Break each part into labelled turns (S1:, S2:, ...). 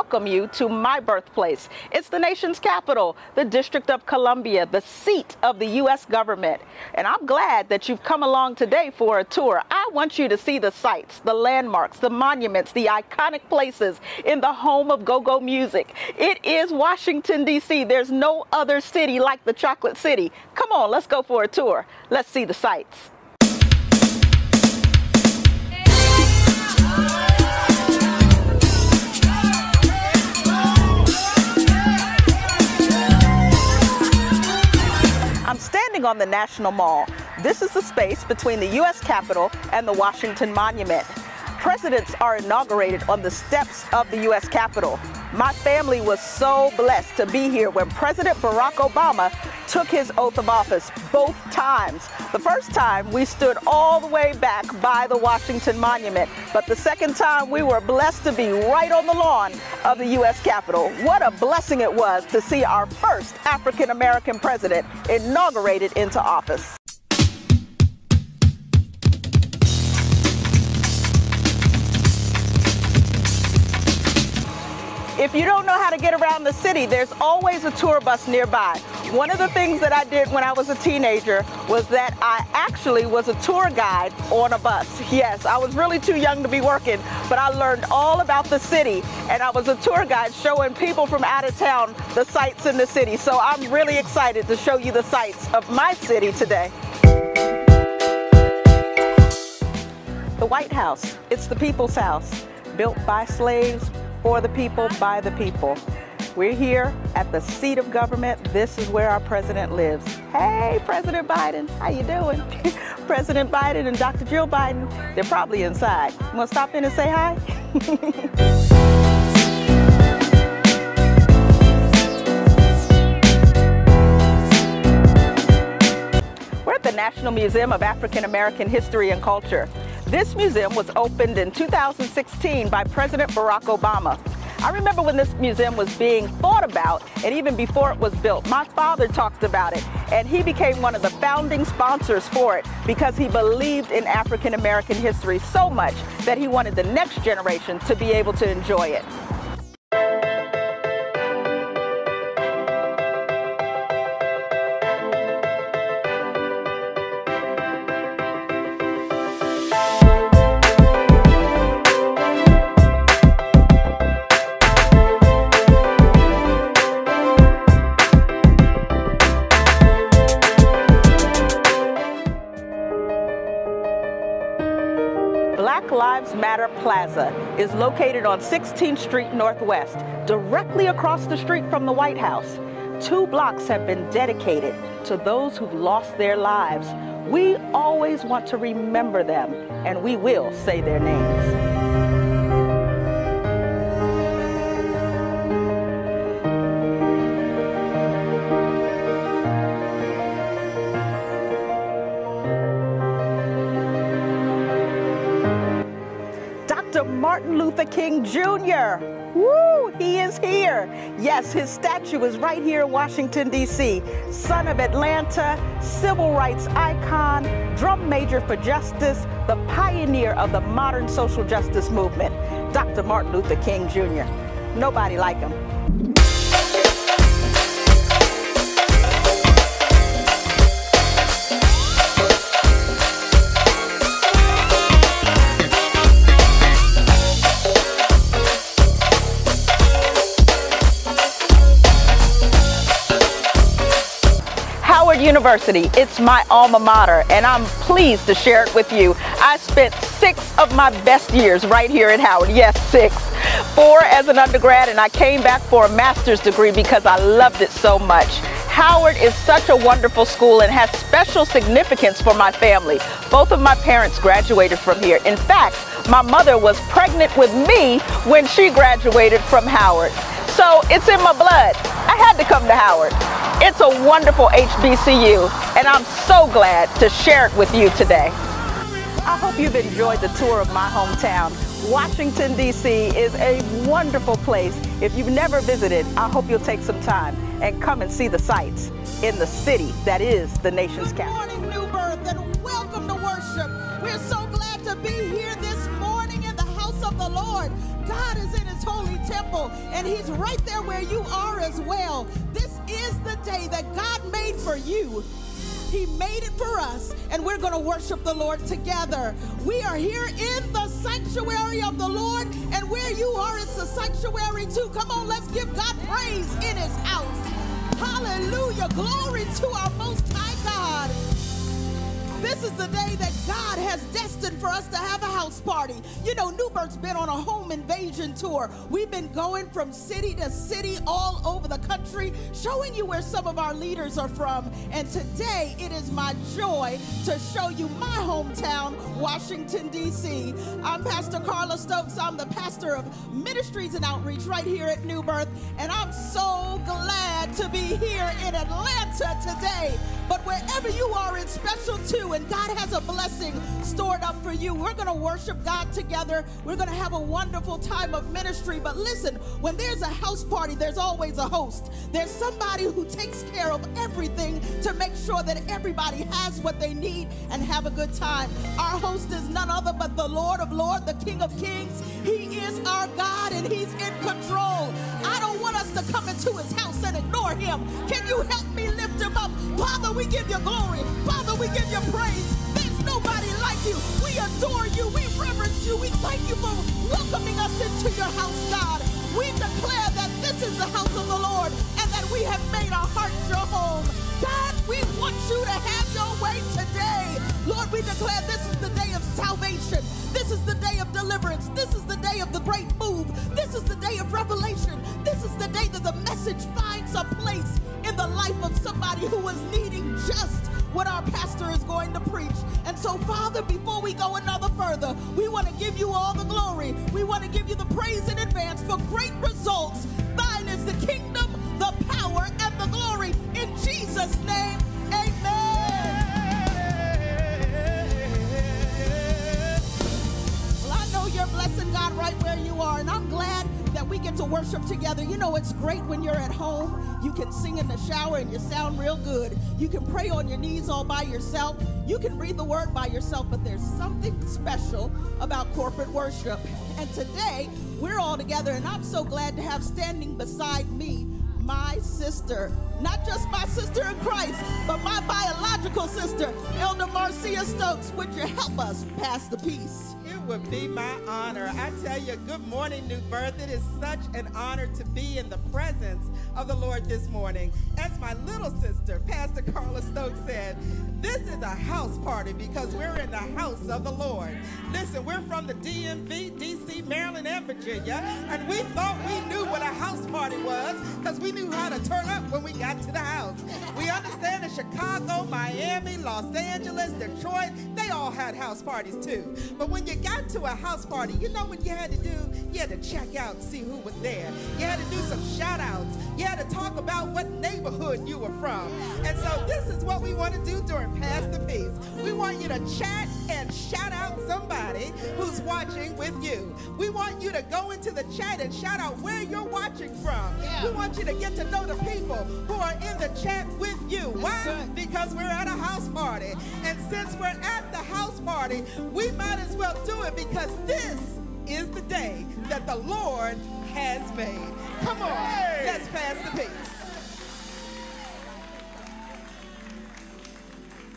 S1: welcome you to my birthplace. It's the nation's capital, the District of Columbia, the seat of the U.S. government. And I'm glad that you've come along today for a tour. I want you to see the sights, the landmarks, the monuments, the iconic places in the home of go-go music. It is Washington, D.C. There's no other city like the Chocolate City. Come on, let's go for a tour. Let's see the sights. Standing on the National Mall. This is the space between the U.S. Capitol and the Washington Monument. Presidents are inaugurated on the steps of the U.S. Capitol. My family was so blessed to be here when President Barack Obama took his oath of office both times. The first time we stood all the way back by the Washington Monument, but the second time we were blessed to be right on the lawn of the U.S. Capitol. What a blessing it was to see our first African American president inaugurated into office. If you don't know how to get around the city, there's always a tour bus nearby. One of the things that I did when I was a teenager was that I actually was a tour guide on a bus. Yes, I was really too young to be working, but I learned all about the city and I was a tour guide showing people from out of town the sights in the city. So I'm really excited to show you the sights of my city today. The White House, it's the people's house, built by slaves, for the people, by the people. We're here at the seat of government. This is where our president lives. Hey, President Biden, how you doing? president Biden and Dr. Jill Biden, they're probably inside. You wanna stop in and say hi? We're at the National Museum of African American History and Culture. This museum was opened in 2016 by President Barack Obama. I remember when this museum was being thought about, and even before it was built, my father talked about it, and he became one of the founding sponsors for it because he believed in African American history so much that he wanted the next generation to be able to enjoy it. Plaza is located on 16th Street Northwest, directly across the street from the White House. Two blocks have been dedicated to those who've lost their lives. We always want to remember them, and we will say their names. King Jr. Woo, he is here. Yes, his statue is right here in Washington, D.C. Son of Atlanta, civil rights icon, drum major for justice, the pioneer of the modern social justice movement, Dr. Martin Luther King Jr. Nobody like him. University. It's my alma mater, and I'm pleased to share it with you. I spent six of my best years right here at Howard. Yes, six. Four as an undergrad, and I came back for a master's degree because I loved it so much. Howard is such a wonderful school and has special significance for my family. Both of my parents graduated from here. In fact, my mother was pregnant with me when she graduated from Howard. So it's in my blood. I had to come to Howard. It's a wonderful HBCU, and I'm so glad to share it with you today. I hope you've enjoyed the tour of my hometown. Washington, D.C. is a wonderful place. If you've never visited, I hope you'll take some time and come and see the sights in the city that is the nation's capital.
S2: Good morning, New Birth, and welcome to worship. We're so glad to be here this house
S1: of the Lord. God is in his holy temple, and he's right there where you are as well. This is the day that God made for you. He made it for us, and we're going to worship the Lord together. We are here in the sanctuary of the Lord, and where you are, it's the sanctuary too. Come on, let's give God praise in his house. Hallelujah. Glory to our Most High God. This is the day that God has destined for us to have a house party. You know, New Birth's been on a home invasion tour. We've been going from city to city all over the country, showing you where some of our leaders are from. And today it is my joy to show you my hometown, Washington, D.C. I'm Pastor Carla Stokes. I'm the pastor of ministries and outreach right here at New Birth. And I'm so glad to be here in Atlanta today. But wherever you are, it's special and God has a blessing stored up for you. We're going to worship God together. We're going to have a wonderful time of ministry. But listen, when there's a house party, there's always a host. There's somebody who takes care of everything to make sure that everybody has what they need and have a good time. Our host is none other but the Lord of Lords, the King of Kings. He is our God and He's in control. Us to come into His house and ignore Him. Can you help me lift Him up? Father, we give you glory. Father, we give you praise. There's nobody like you. We adore you. We reverence you. We thank you for welcoming us into your house, God. We declare that this is the house of the Lord and that we have made our hearts your home. God, we want you to have your way today. Lord, we declare this is the day of salvation. This is the day of deliverance. This is the day of the great move. This is the day of revelation. This is the day that the message finds a place in the life of somebody who is needing just what our pastor is going to preach. And so, Father, before we go another further, we want to give you all the glory. We want to give you the praise in advance for great results. Thine is the kingdom, the power, and the glory. In Jesus' name, you're blessing God right where you are, and I'm glad that we get to worship together. You know, it's great when you're at home. You can sing in the shower and you sound real good. You can pray on your knees all by yourself. You can read the word by yourself, but there's something special about corporate worship. And today, we're all together, and I'm so glad to have standing beside me my sister, not just my sister in Christ, but my biological sister, Elder Marcia Stokes. Would you help us pass the peace?
S3: Would be my honor. I tell you, good morning, New Birth. It is such an honor to be in the presence of the Lord this morning. As my little sister, Pastor Carla Stokes said, this is a house party because we're in the house of the Lord. Listen, we're from the DMV, DC, Maryland, and Virginia, and we thought we knew what a house party was because we knew how to turn up when we got to the house. We understand that Chicago, Miami, Los Angeles, Detroit, they all had house parties too. But when you got got to a house party, you know what you had to do? You had to check out and see who was there. You had to do some shout outs. You had to talk about what neighborhood you were from. And so this is what we want to do during Pass the Peace. We want you to chat and shout out somebody who's watching with you. We want you to go into the chat and shout out where you're watching from. We want you to get to know the people who are in the chat with you. Why? Because we're at a house party. And since we're at the house party, we might as well do it it because this is the day that the Lord has made. Come on, hey. let's pass the peace.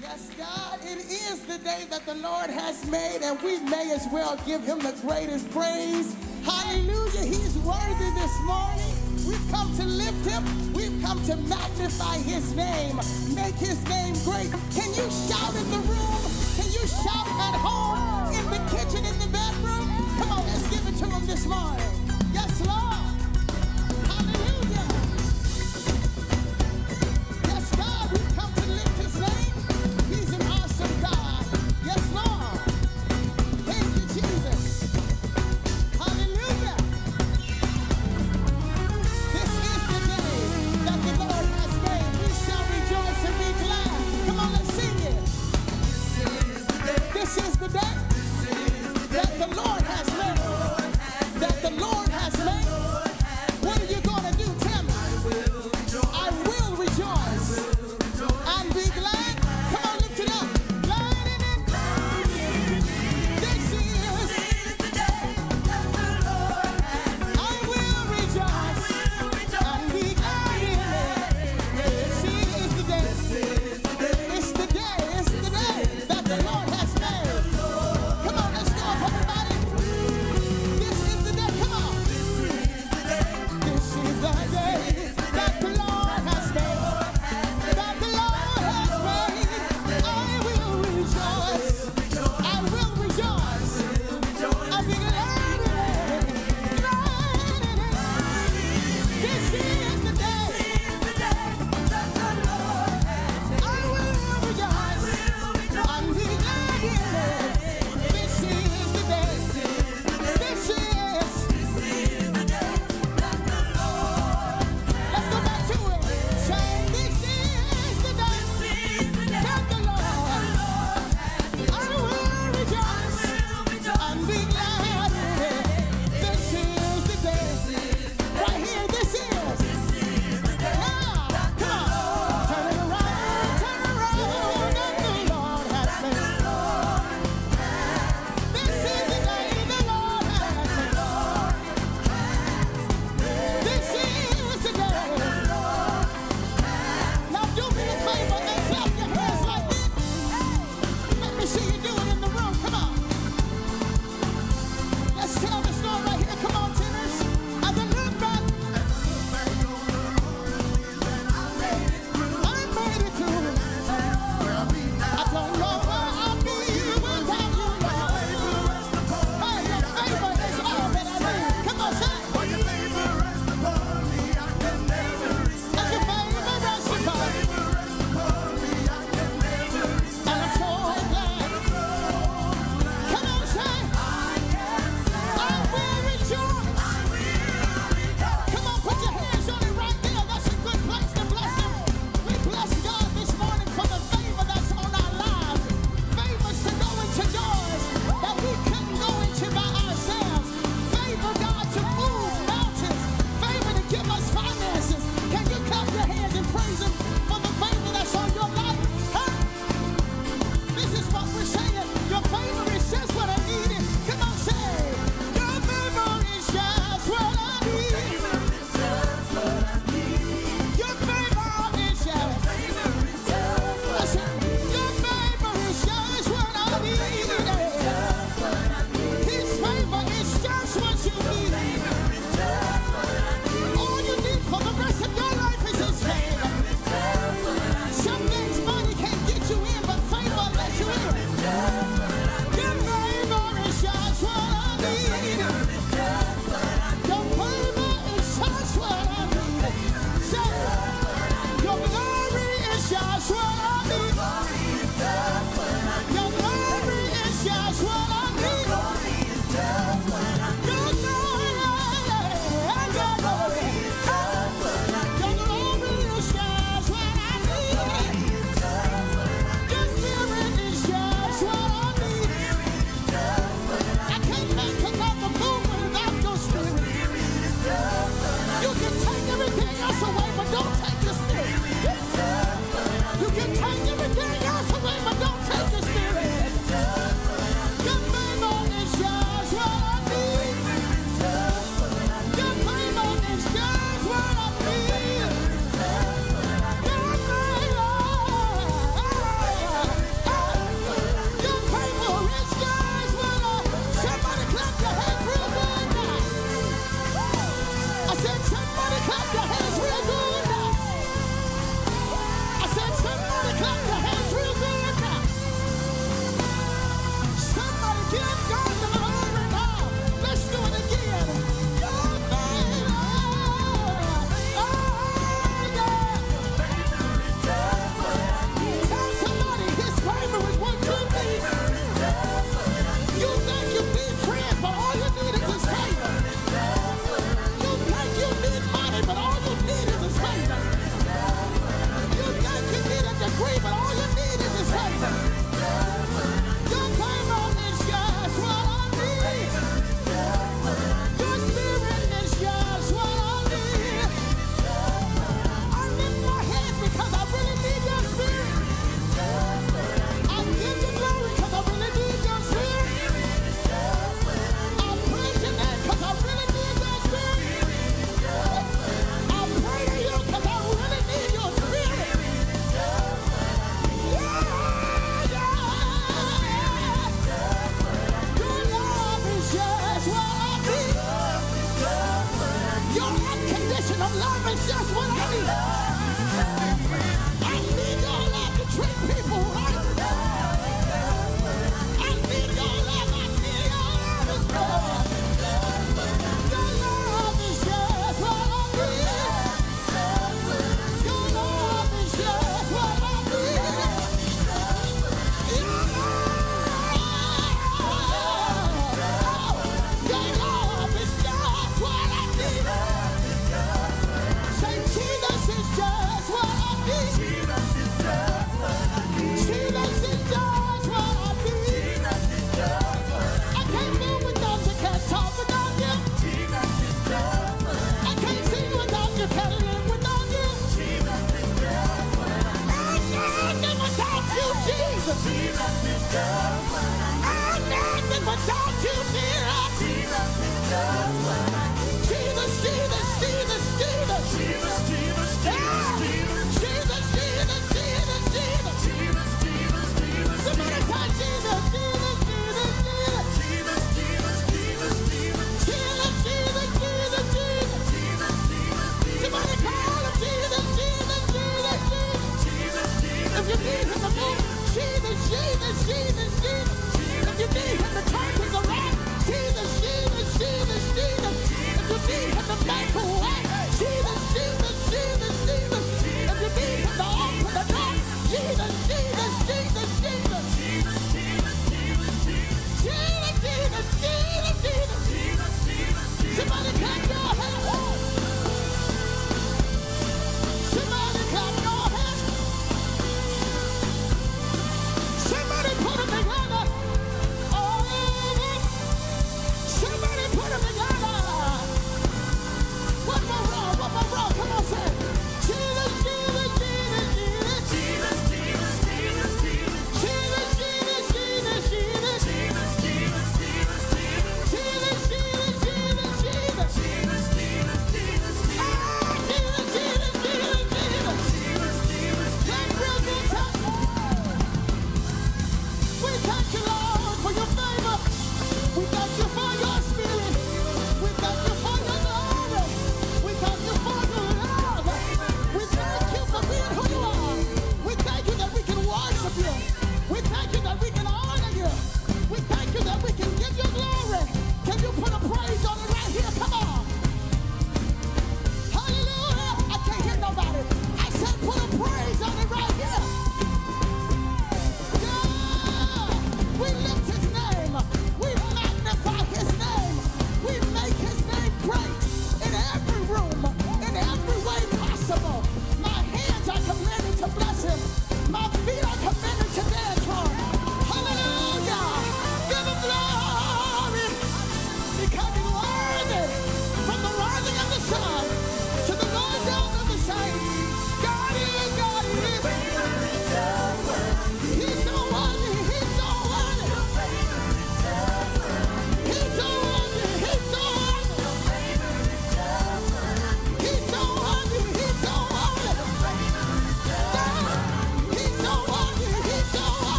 S4: Yes, God, it is the day that the Lord has made, and we may as well give him the greatest praise. Hallelujah. He's worthy this morning. We've come to lift him. We've come to magnify his name, make his name great. Can you shout in the room? Can you shout at home, in the kitchen, in the bedroom? Come on, let's give it to him this morning. Yes, Lord.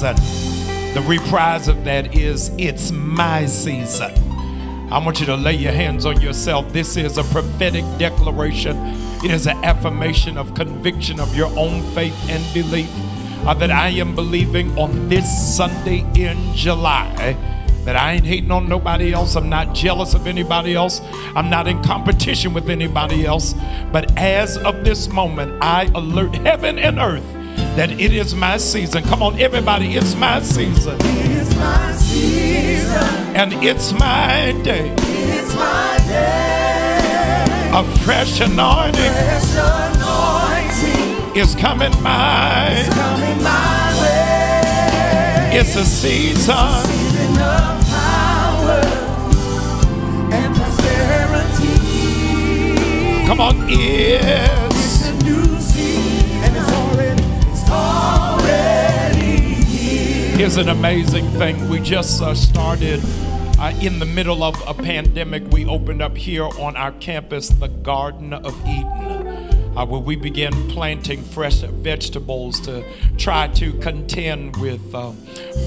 S5: Season. The reprise of that is It's My Season. I want you to lay your hands on yourself. This is a prophetic declaration, it is an affirmation of conviction of your own faith and belief uh, that I am believing on this Sunday in July that I ain't hating on nobody else. I'm not jealous of anybody else. I'm not in competition with anybody else. But as of this moment, I alert heaven and earth that it is my season. Come on, everybody, it's my season.
S6: It's my season.
S5: And it's my day.
S6: It's my day.
S5: A fresh anointing
S6: Fresh anointing
S5: is coming my.
S6: coming my way.
S5: It's a season
S6: Season of power and prosperity.
S5: Come on, it's Here's an amazing thing. We just uh, started uh, in the middle of a pandemic. We opened up here on our campus the Garden of Eden. Uh, where we began planting fresh vegetables to try to contend with uh,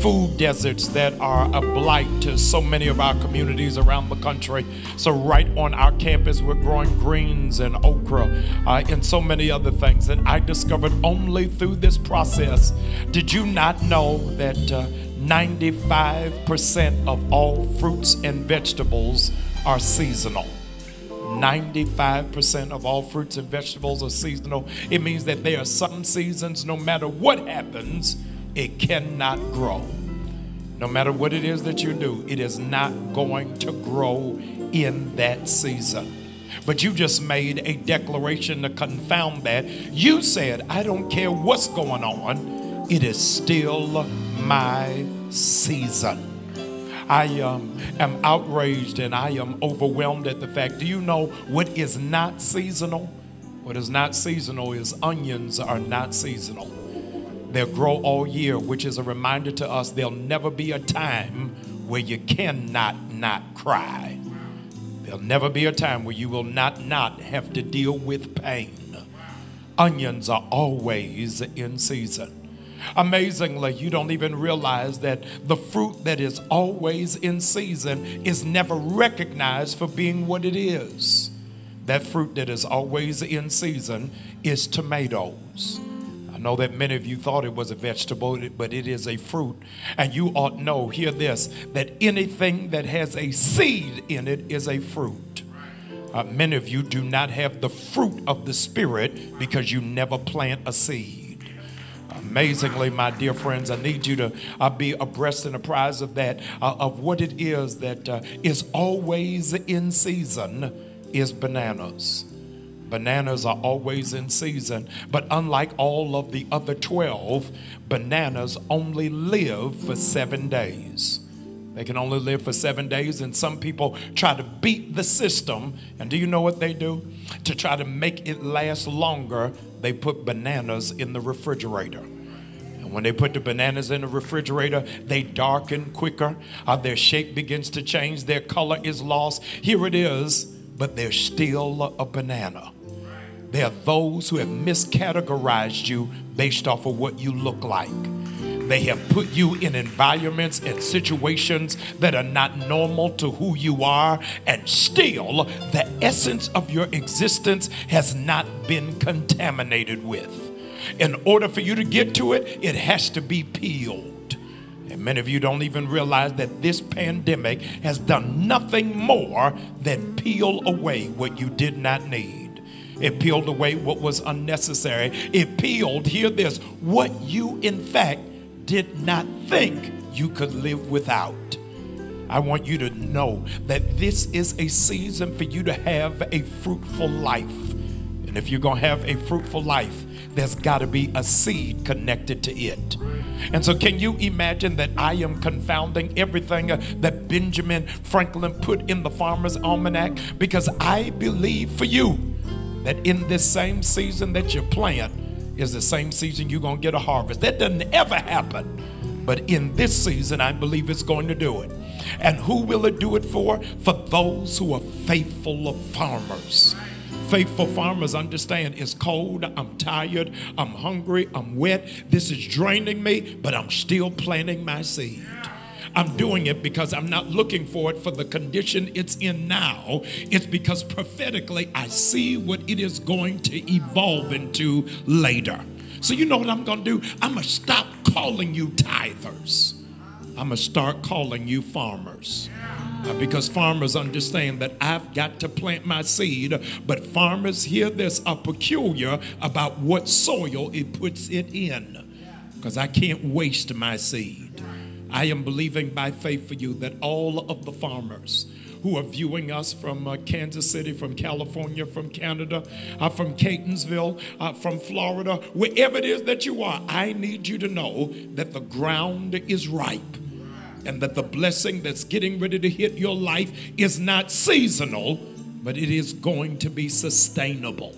S5: food deserts that are a blight to so many of our communities around the country. So, right on our campus, we're growing greens and okra uh, and so many other things. And I discovered only through this process did you not know that uh, 95% of all fruits and vegetables are seasonal? 95% of all fruits and vegetables are seasonal. It means that there are some seasons, no matter what happens, it cannot grow. no matter what it is that you do, it is not going to grow in that season. But you just made a declaration to confound that. You said, I don't care what's going on, it is still my season. I um, am outraged and I am overwhelmed at the fact. Do you know what is not seasonal? What is not seasonal is onions are not seasonal. They'll grow all year, which is a reminder to us there'll never be a time where you cannot not cry. There'll never be a time where you will not not have to deal with pain. Onions are always in season. Amazingly, you don't even realize that the fruit that is always in season is never recognized for being what it is. That fruit that is always in season is tomatoes. I know that many of you thought it was a vegetable, but it is a fruit. And you ought know, hear this, that anything that has a seed in it is a fruit. Uh, many of you do not have the fruit of the Spirit because you never plant a seed. Amazingly, my dear friends, I need you to uh, be abreast and apprised of that, uh, of what it is that uh, is always in season is bananas. Bananas are always in season, but unlike all of the other 12, bananas only live for seven days. They can only live for seven days, and some people try to beat the system. And do you know what they do? To try to make it last longer, they put bananas in the refrigerator. When they put the bananas in the refrigerator, they darken quicker. Uh, their shape begins to change, their color is lost. Here it is, but they're still a banana. There are those who have miscategorized you based off of what you look like. They have put you in environments and situations that are not normal to who you are, and still the essence of your existence has not been contaminated with. In order for you to get to it, it has to be peeled. And many of you don't even realize that this pandemic has done nothing more than peel away what you did not need. It peeled away what was unnecessary. It peeled, hear this, what you in fact did not think you could live without. I want you to know that this is a season for you to have a fruitful life. And if you're going to have a fruitful life, there's got to be a seed connected to it. And so, can you imagine that I am confounding everything that Benjamin Franklin put in the Farmer's Almanac? Because I believe for you that in this same season that you plant, is the same season you're going to get a harvest. That doesn't ever happen. But in this season, I believe it's going to do it. And who will it do it for? For those who are faithful of farmers. Faithful farmers understand it's cold, I'm tired, I'm hungry, I'm wet, this is draining me, but I'm still planting my seed. I'm doing it because I'm not looking for it for the condition it's in now. It's because prophetically I see what it is going to evolve into later. So, you know what I'm going to do? I'm going to stop calling you tithers. I'm going to start calling you farmers. Because farmers understand that I've got to plant my seed, but farmers hear this are peculiar about what soil it puts it in. Because I can't waste my seed. I am believing by faith for you that all of the farmers who are viewing us from uh, Kansas City, from California, from Canada, uh, from Catonsville, uh, from Florida, wherever it is that you are, I need you to know that the ground is ripe and that the blessing that's getting ready to hit your life is not seasonal, but it is going to be sustainable.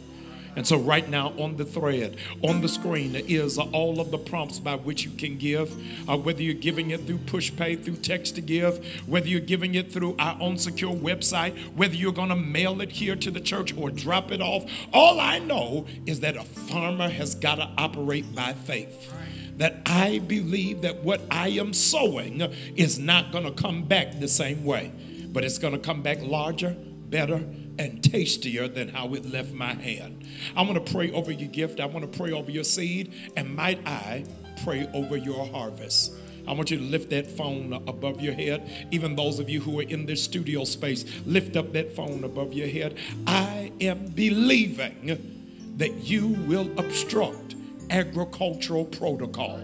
S5: And so, right now on the thread, on the screen, is all of the prompts by which you can give. Uh, whether you're giving it through PushPay, through text to give, whether you're giving it through our own secure website, whether you're going to mail it here to the church or drop it off. All I know is that a farmer has got to operate by faith that I believe that what I am sowing is not going to come back the same way, but it's going to come back larger, better, and tastier than how it left my hand. I want to pray over your gift. I want to pray over your seed. And might I pray over your harvest? I want you to lift that phone above your head. Even those of you who are in this studio space, lift up that phone above your head. I am believing that you will obstruct agricultural protocol.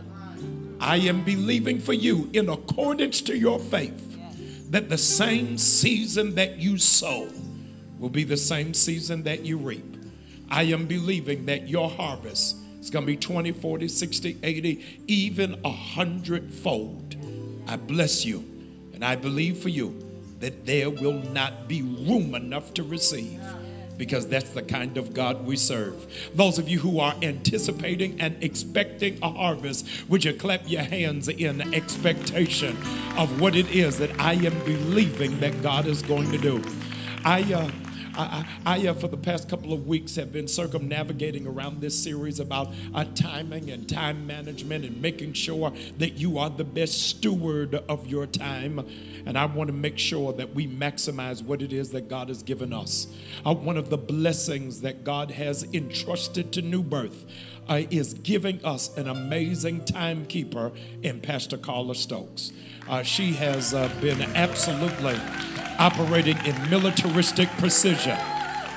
S5: I am believing for you in accordance to your faith that the same season that you sow will be the same season that you reap. I am believing that your harvest is going to be 20, 40, 60, 80, even a hundredfold. I bless you and I believe for you that there will not be room enough to receive because that's the kind of God we serve. Those of you who are anticipating and expecting a harvest, would you clap your hands in expectation of what it is that I am believing that God is going to do? I, uh, I, I, I for the past couple of weeks, have been circumnavigating around this series about uh, timing and time management and making sure that you are the best steward of your time. And I want to make sure that we maximize what it is that God has given us. Uh, one of the blessings that God has entrusted to New Birth uh, is giving us an amazing timekeeper in Pastor Carla Stokes. Uh, she has uh, been absolutely operating in militaristic precision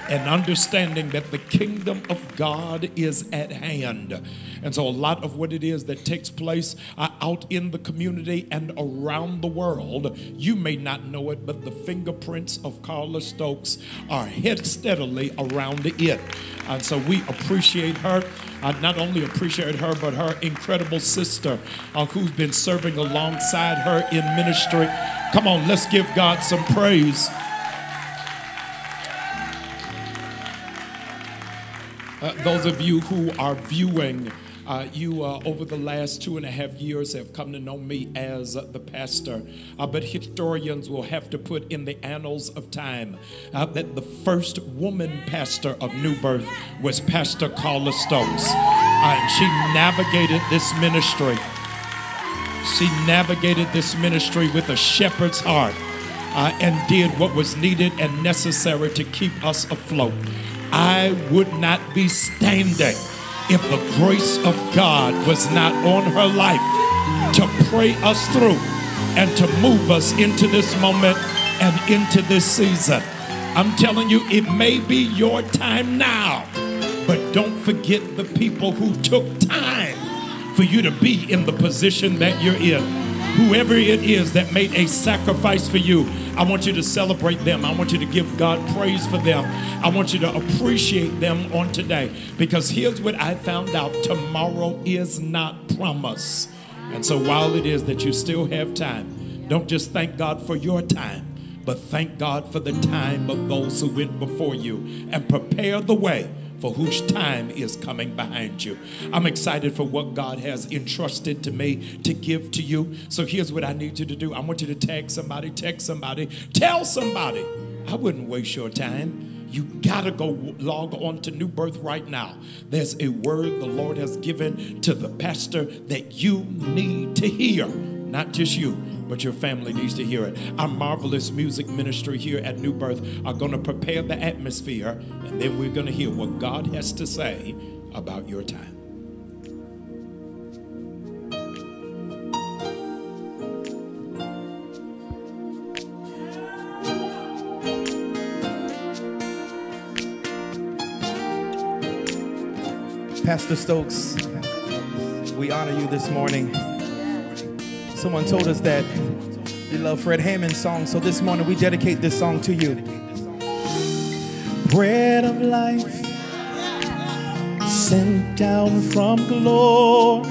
S5: and understanding that the kingdom of God is at hand. And so, a lot of what it is that takes place uh, out in the community and around the world, you may not know it, but the fingerprints of Carla Stokes are hit steadily around it. And so, we appreciate her. I not only appreciate her, but her incredible sister uh, who's been serving alongside her in ministry. Come on, let's give God some praise. Uh, those of you who are viewing, uh, you uh, over the last two and a half years have come to know me as the pastor. Uh, but historians will have to put in the annals of time uh, that the first woman pastor of New Birth was Pastor Carla Stokes. Uh, and she navigated this ministry. She navigated this ministry with a shepherd's heart and did what was needed and necessary to keep us afloat. I would not be standing if the grace of God was not on her life to pray us through and to move us into this moment and into this season. I'm telling you, it may be your time now, but don't forget the people who took time for you to be in the position that you're in whoever it is that made a sacrifice for you, I want you to celebrate them. I want you to give God praise for them. I want you to appreciate them on today because here's what I found out tomorrow is not promise. And so while it is that you still have time, don't just thank God for your time, but thank God for the time of those who went before you and prepare the way for whose time is coming behind you. I'm excited for what God has entrusted to me to give to you. So here's what I need you to do I want you to tag somebody, text somebody, tell somebody. I wouldn't waste your time. You gotta go log on to New Birth right now. There's a word the Lord has given to the pastor that you need to hear, not just you but your family needs to hear it. Our marvelous music ministry here at New Birth are going to prepare the atmosphere, and then we're going to hear what God has to say about your time.
S6: Pastor Stokes, we honor you this morning. Someone told us that you love Fred Hammond's song, so this morning we dedicate this song to you. Bread of life sent down from glory.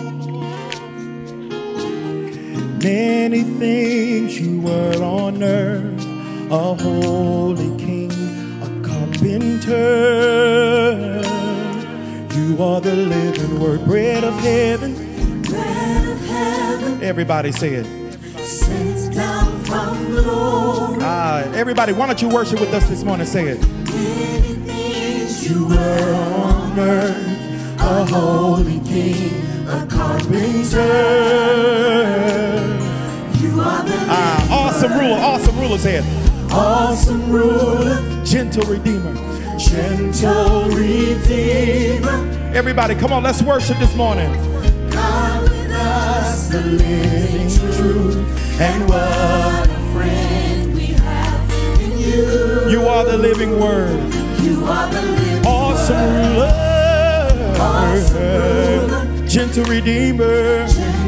S6: Many things you were on earth, a holy king, a carpenter. You are the living word, bread of heaven Everybody say it.
S7: Down from glory.
S6: Ah, everybody, why don't you worship with us this morning? Say it.
S7: You were on earth, a holy king, a carpenter. You are the
S6: ah, awesome ruler, awesome ruler. Say it.
S7: Awesome ruler,
S6: gentle redeemer,
S7: gentle redeemer.
S6: Everybody, come on, let's worship this morning
S7: the living truth. And what a friend we have in you.
S6: You are the living word.
S7: You are the living
S6: awesome
S7: word. Awesome ruler.
S6: Gentle redeemer.
S7: Gentle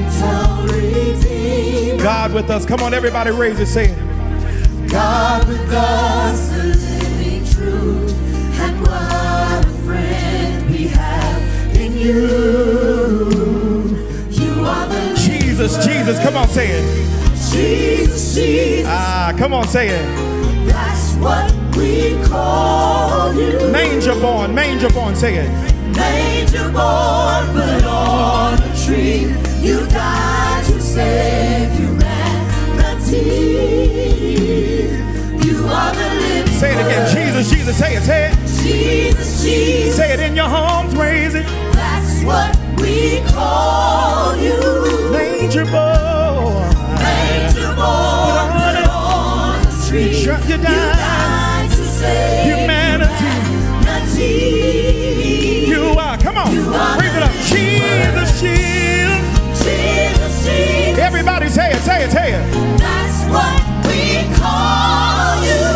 S6: God with us. Come on, everybody, raise it. Say it.
S7: God with us, the living truth, and what a friend we have in you.
S6: Jesus, Jesus. Come on, say it.
S7: Jesus, Jesus.
S6: Ah, come on, say it.
S7: That's what we call you.
S6: Manger born, manger born. Say it.
S7: Manger born, but on a tree. You died to save humanity. You are the living
S6: Say it again. Jesus, Jesus. Say it. Say it.
S7: Jesus, Jesus.
S6: Say it in your homes. Raise it.
S7: That's what we call you.
S6: Manger born.
S7: Manger but on a tree.
S6: You
S7: You
S6: died.
S7: died to save
S6: Humanity.
S7: humanity.
S6: You are. Come on.
S7: are
S6: it up. Jesus, Jesus. Everybody say it. Say it. Say it.
S7: That's what we call you.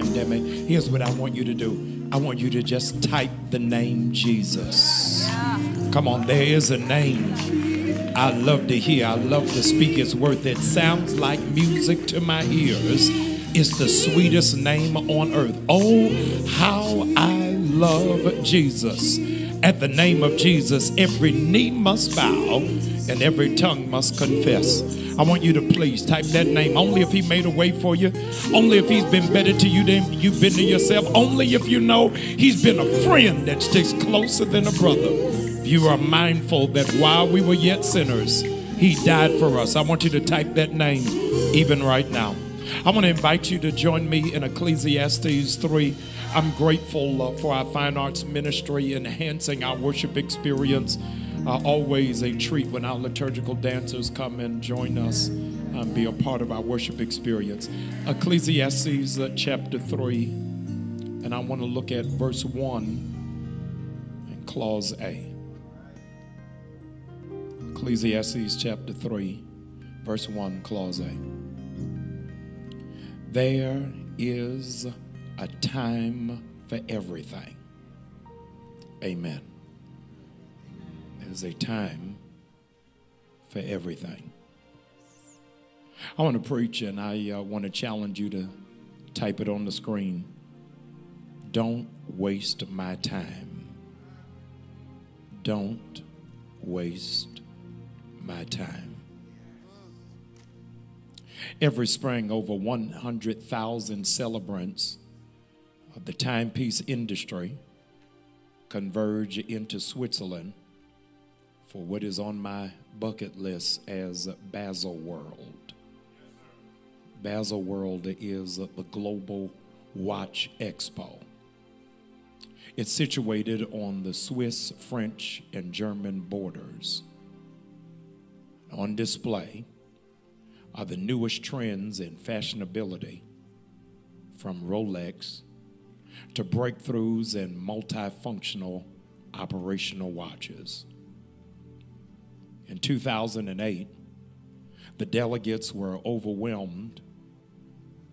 S5: Pandemic. Here's what I want you to do I want you to just type the name Jesus. Come on, there is a name. I love to hear, I love to speak It's word It sounds like music to my ears. It's the sweetest name on earth. Oh, how I love Jesus. At the name of Jesus, every knee must bow and every tongue must confess. I want you to please type that name only if He made a way for you, only if He's been better to you than you've been to yourself, only if you know He's been a friend that sticks closer than a brother. If you are mindful that while we were yet sinners, He died for us. I want you to type that name even right now. I want to invite you to join me in Ecclesiastes 3. I'm grateful uh, for our fine arts ministry enhancing our worship experience. Uh, always a treat when our liturgical dancers come and join us and be a part of our worship experience. Ecclesiastes uh, chapter 3, and I want to look at verse 1 and clause A. Ecclesiastes chapter 3, verse 1, clause A. There is a time for everything. Amen. There's a time for everything. I want to preach and I uh, want to challenge you to type it on the screen. Don't waste my time. Don't waste my time. Every spring, over 100,000 celebrants of the timepiece industry converge into Switzerland for what is on my bucket list as Basel World. Basel World is the global watch expo. It's situated on the Swiss, French, and German borders. On display are the newest trends in fashionability from Rolex to breakthroughs in multifunctional operational watches. In 2008, the delegates were overwhelmed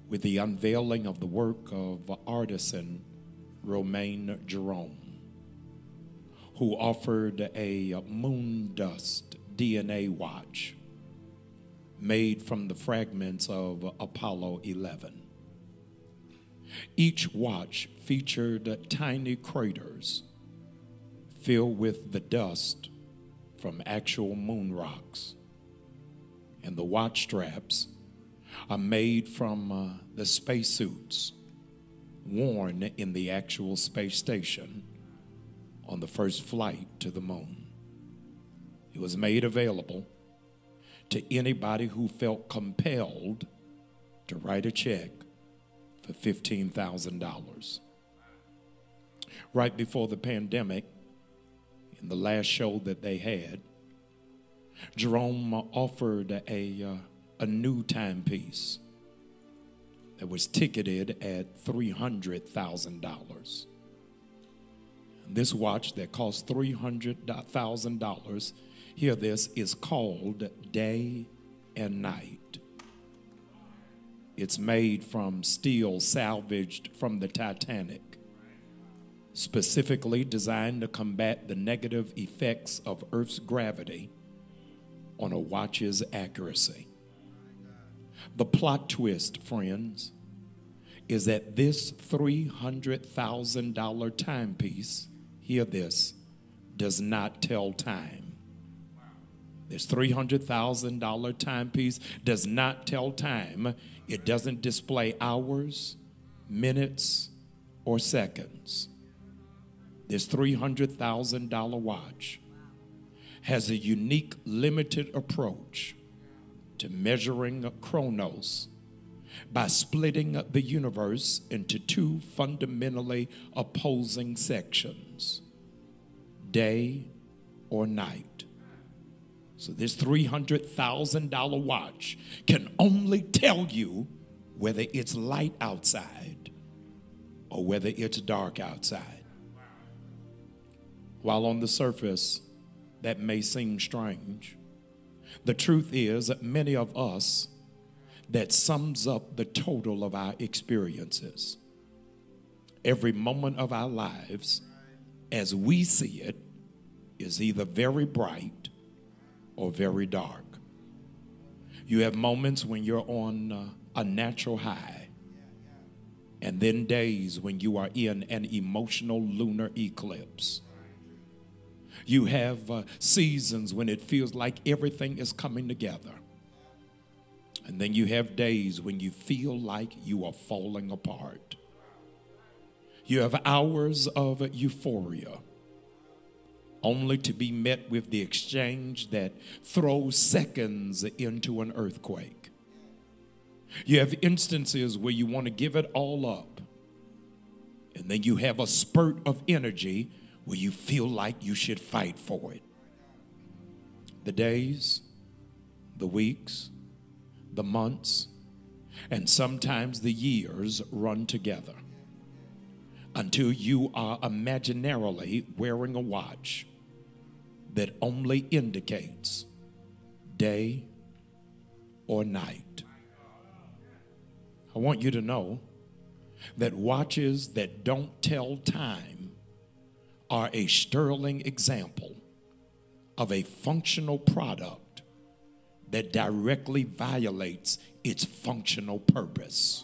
S5: with the unveiling of the work of artisan Romain Jerome, who offered a moon dust DNA watch made from the fragments of Apollo 11. Each watch featured tiny craters filled with the dust from actual moon rocks. And the watch straps are made from uh, the spacesuits worn in the actual space station on the first flight to the moon. It was made available to anybody who felt compelled to write a check for $15,000. Right before the pandemic, in the last show that they had, Jerome offered a, uh, a new timepiece that was ticketed at $300,000. This watch that cost $300,000 hear this, is called day and night. It's made from steel salvaged from the Titanic, specifically designed to combat the negative effects of Earth's gravity on a watch's accuracy. The plot twist, friends, is that this $300,000 timepiece, hear this, does not tell time. This $300,000 timepiece does not tell time. It doesn't display hours, minutes, or seconds. This $300,000 watch has a unique, limited approach to measuring chronos by splitting the universe into two fundamentally opposing sections day or night. So this $300,000 watch can only tell you whether it's light outside or whether it's dark outside. While on the surface, that may seem strange, the truth is that many of us, that sums up the total of our experiences. Every moment of our lives, as we see it, is either very bright or very dark. You have moments when you're on uh, a natural high, and then days when you are in an emotional lunar eclipse. You have uh, seasons when it feels like everything is coming together. And then you have days when you feel like you are falling apart. You have hours of euphoria only to be met with the exchange that throws seconds into an earthquake. You have instances where you want to give it all up, and then you have a spurt of energy where you feel like you should fight for it. The days, the weeks, the months, and sometimes the years run together until you are imaginarily wearing a watch that only indicates day or night. I want you to know that watches that don't tell time are a sterling example of a functional product that directly violates its functional purpose.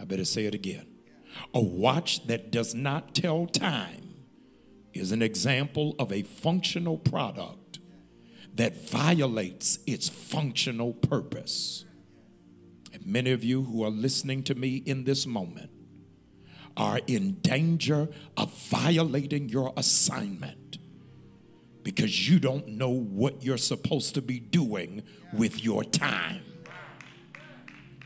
S5: I better say it again. A watch that does not tell time is an example of a functional product that violates its functional purpose. And many of you who are listening to me in this moment are in danger of violating your assignment because you don't know what you're supposed to be doing with your time.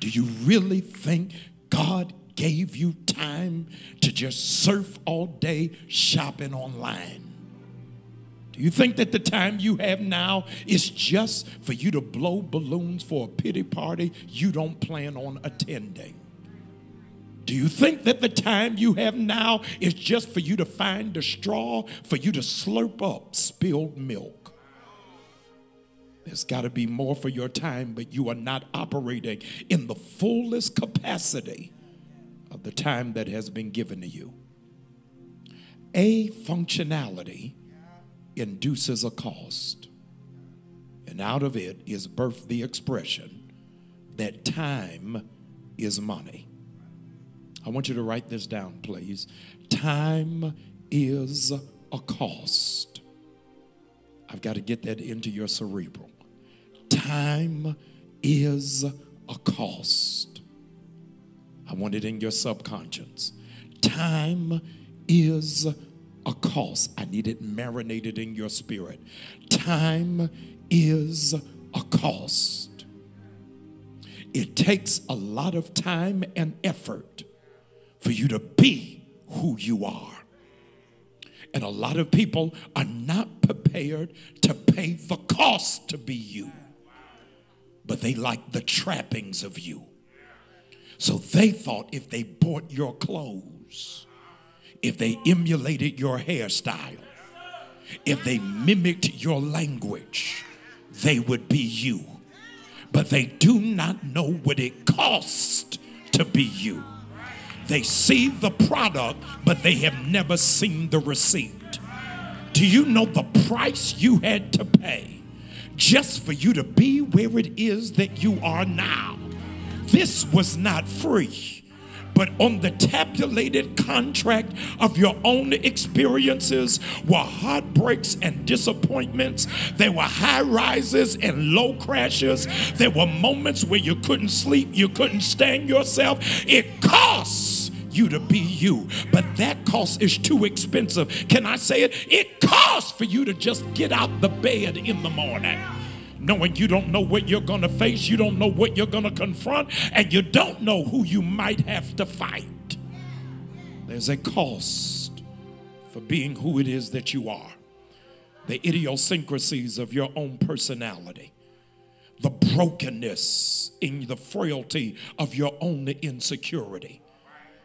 S5: Do you really think God gave you time to just surf all day shopping online? Do you think that the time you have now is just for you to blow balloons for a pity party you don't plan on attending? Do you think that the time you have now is just for you to find a straw for you to slurp up spilled milk? There's got to be more for your time, but you are not operating in the fullest capacity of the time that has been given to you. A functionality induces a cost, and out of it is birthed the expression that time is money. I want you to write this down, please. Time is a cost. I've got to get that into your cerebral. Time is a cost. I want it in your subconscious. Time is a cost. I need it marinated in your spirit. Time is a cost. It takes a lot of time and effort for you to be who you are. And a lot of people are not prepared to pay the cost to be you, but they like the trappings of you. So they thought if they bought your clothes, if they emulated your hairstyle, if they mimicked your language, they would be you. But they do not know what it costs to be you. They see the product, but they have never seen the receipt. Do you know the price you had to pay just for you to be where it is that you are now? This was not free but on the tabulated contract of your own experiences were heartbreaks and disappointments. There were high rises and low crashes. There were moments where you couldn't sleep, you couldn't stand yourself. It costs you to be you, but that cost is too expensive. Can I say it? It costs for you to just get out the bed in the morning knowing you don't know what you're going to face, you don't know what you're going to confront, and you don't know who you might have to fight. There's a cost for being who it is that you are, the idiosyncrasies of your own personality, the brokenness in the frailty of your own insecurity.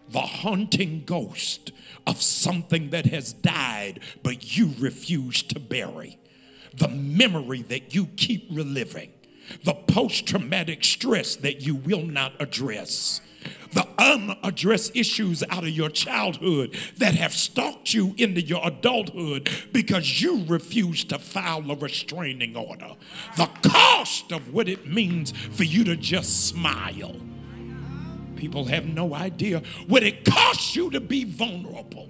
S5: The haunting ghost of something that has died, but you refuse to bury the memory that you keep reliving, the post traumatic stress that you will not address, the unaddressed issues out of your childhood that have stalked you into your adulthood because you refuse to file a restraining order, the cost of what it means for you to just smile. People have no idea what it costs you to be vulnerable.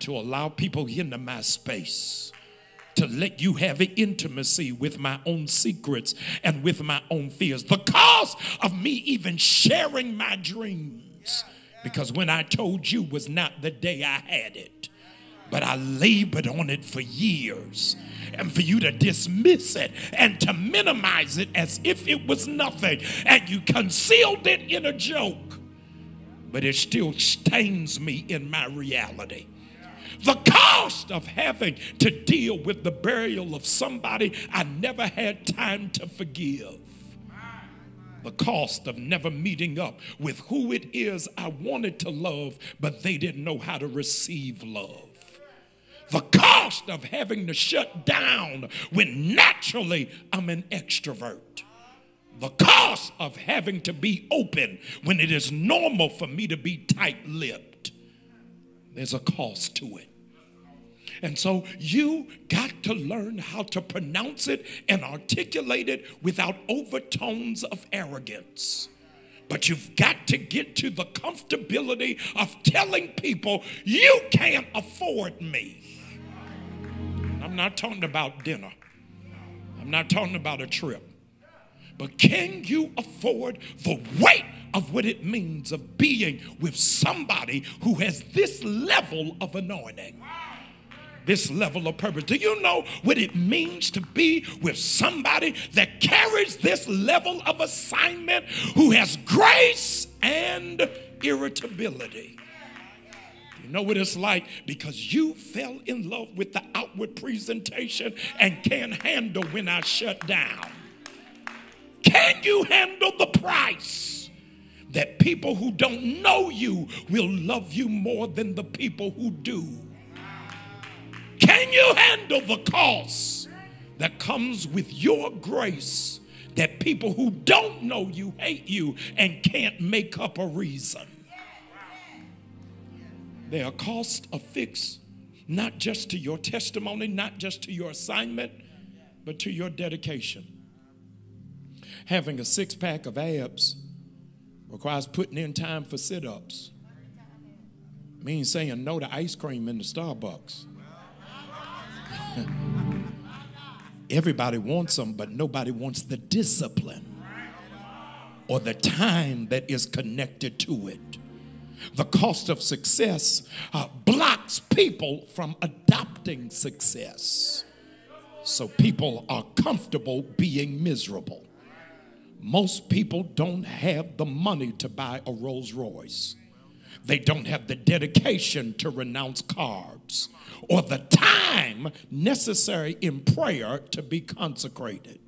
S5: to allow people into my space to let you have intimacy with my own secrets and with my own fears. The of me even sharing my dreams, because when I told you was not the day I had it, but I labored on it for years. And for you to dismiss it and to minimize it as if it was nothing, and you concealed it in a joke, but it still stains me in my reality the cost of having to deal with the burial of somebody I never had time to forgive. The cost of never meeting up with who it is I wanted to love, but they didn't know how to receive love. The cost of having to shut down when naturally I'm an extrovert. The cost of having to be open when it is normal for me to be tight lipped. There's a cost to it. And so you got to learn how to pronounce it and articulate it without overtones of arrogance. But you've got to get to the comfortability of telling people, you can't afford me. I'm not talking about dinner, I'm not talking about a trip. But can you afford the weight of what it means of being with somebody who has this level of anointing? This level of purpose. Do you know what it means to be with somebody that carries this level of assignment, who has grace and irritability? You know what it's like? Because you fell in love with the outward presentation and can't handle when I shut down. Can you handle the price that people who don't know you will love you more than the people who do? Can you handle the cost that comes with your grace that people who don't know you hate you and can't make up a reason? There are costs affixed not just to your testimony, not just to your assignment, but to your dedication. Having a six pack of abs requires putting in time for sit ups, means saying no to ice cream in the Starbucks. Everybody wants them, but nobody wants the discipline or the time that is connected to it. The cost of success uh, blocks people from adopting success. So people are comfortable being miserable. Most people don't have the money to buy a Rolls Royce. They don't have the dedication to renounce carbs or the time necessary in prayer to be consecrated.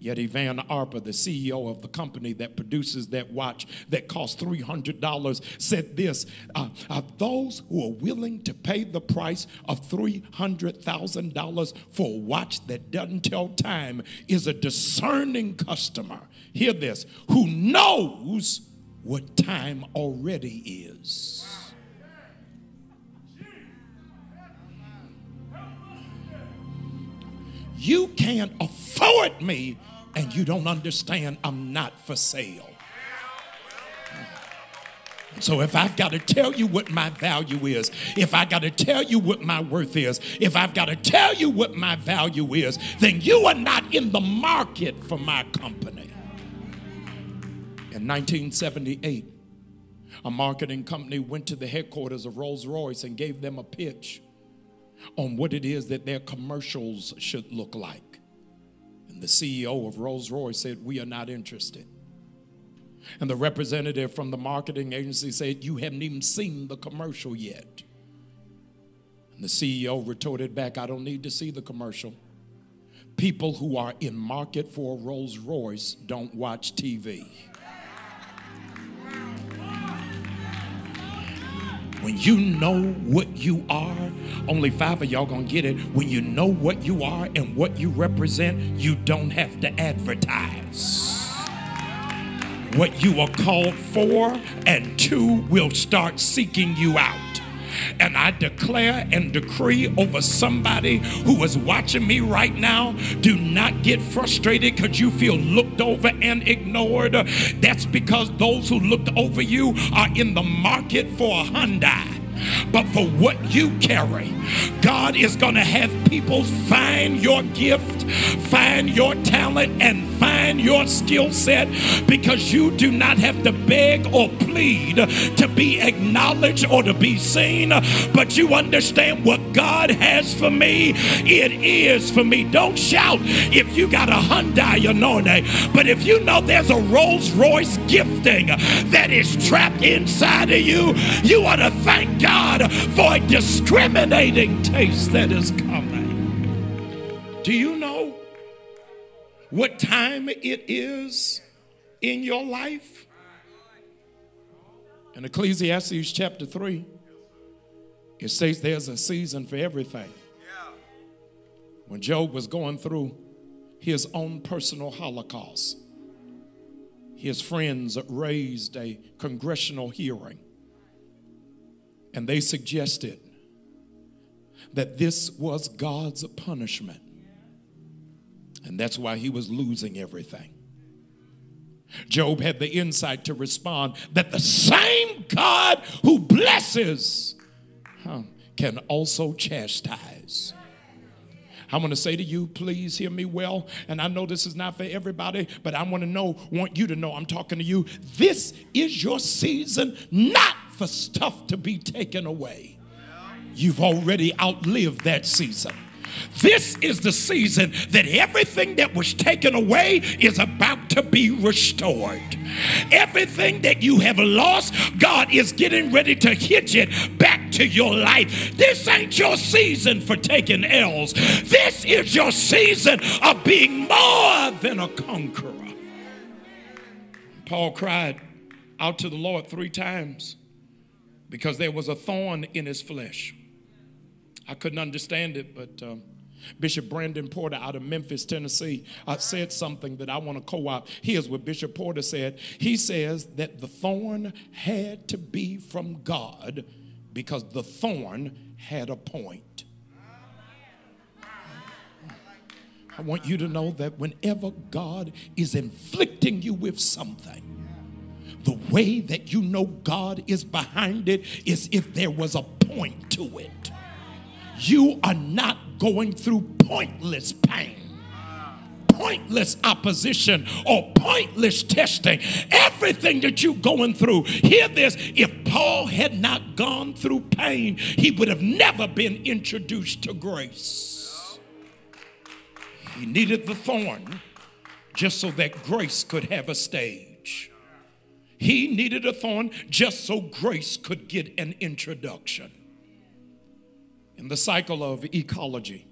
S5: Yet Yvan Arpa, the CEO of the company that produces that watch that costs $300, said this uh, uh, Those who are willing to pay the price of $300,000 for a watch that doesn't tell time is a discerning customer. Hear this who knows what time already is. You can't afford me and you don't understand I'm not for sale. So if I've got to tell you what my value is, if I got to tell you what my worth is, if I've got to tell you what my value is, then you are not in the market for my company. In 1978, a marketing company went to the headquarters of Rolls Royce and gave them a pitch on what it is that their commercials should look like. The CEO of Rolls Royce said, We are not interested. And the representative from the marketing agency said, You haven't even seen the commercial yet. And the CEO retorted back, I don't need to see the commercial. People who are in market for Rolls Royce don't watch TV. When you know what you are, only five of y'all gonna get it. When you know what you are and what you represent, you don't have to advertise. What you are called for, and two will start seeking you out. And I declare and decree over somebody who is watching me right now do not get frustrated because you feel looked over and ignored. That's because those who looked over you are in the market for a Hyundai but for what you carry. God is going to have people find your gift, find your talent, and find your skill set because you do not have to beg or plead to be acknowledged or to be seen, but you understand what God has for me. It is for me. Don't shout if you got a Hyundai anointing, but if you know there's a Rolls Royce gifting that is trapped inside of you, you ought to thank God for a discriminating taste that is coming. Do you know what time it is in your life? In Ecclesiastes chapter 3, it says there's a season for everything. When Job was going through his own personal holocaust, his friends raised a congressional hearing and they suggested that this was God's punishment. And that's why he was losing everything. Job had the insight to respond that the same God who blesses huh, can also chastise. I want to say to you, please hear me well. And I know this is not for everybody, but I want to know, want you to know I'm talking to you. This is your season, not for stuff to be taken away. You've already outlived that season. This is the season that everything that was taken away is about to be restored. Everything that you have lost, God is getting ready to hitch it back to your life. This ain't your season for taking L's. This is your season of being more than a conqueror. Paul cried out to the Lord three times because there was a thorn in his flesh. I couldn't understand it, but um, Bishop Brandon Porter out of Memphis, Tennessee, uh, said something that I want to co opt. Here's what Bishop Porter said He says that the thorn had to be from God because the thorn had a point. I want you to know that whenever God is inflicting you with something, the way that you know God is behind it is if there was a point to it you are not going through pointless pain pointless opposition or pointless testing. Everything that you're going through, hear this if Paul had not gone through pain, he would have never been introduced to grace. He needed the thorn just so that grace could have a stage. He needed a thorn just so grace could get an introduction in the cycle of ecology.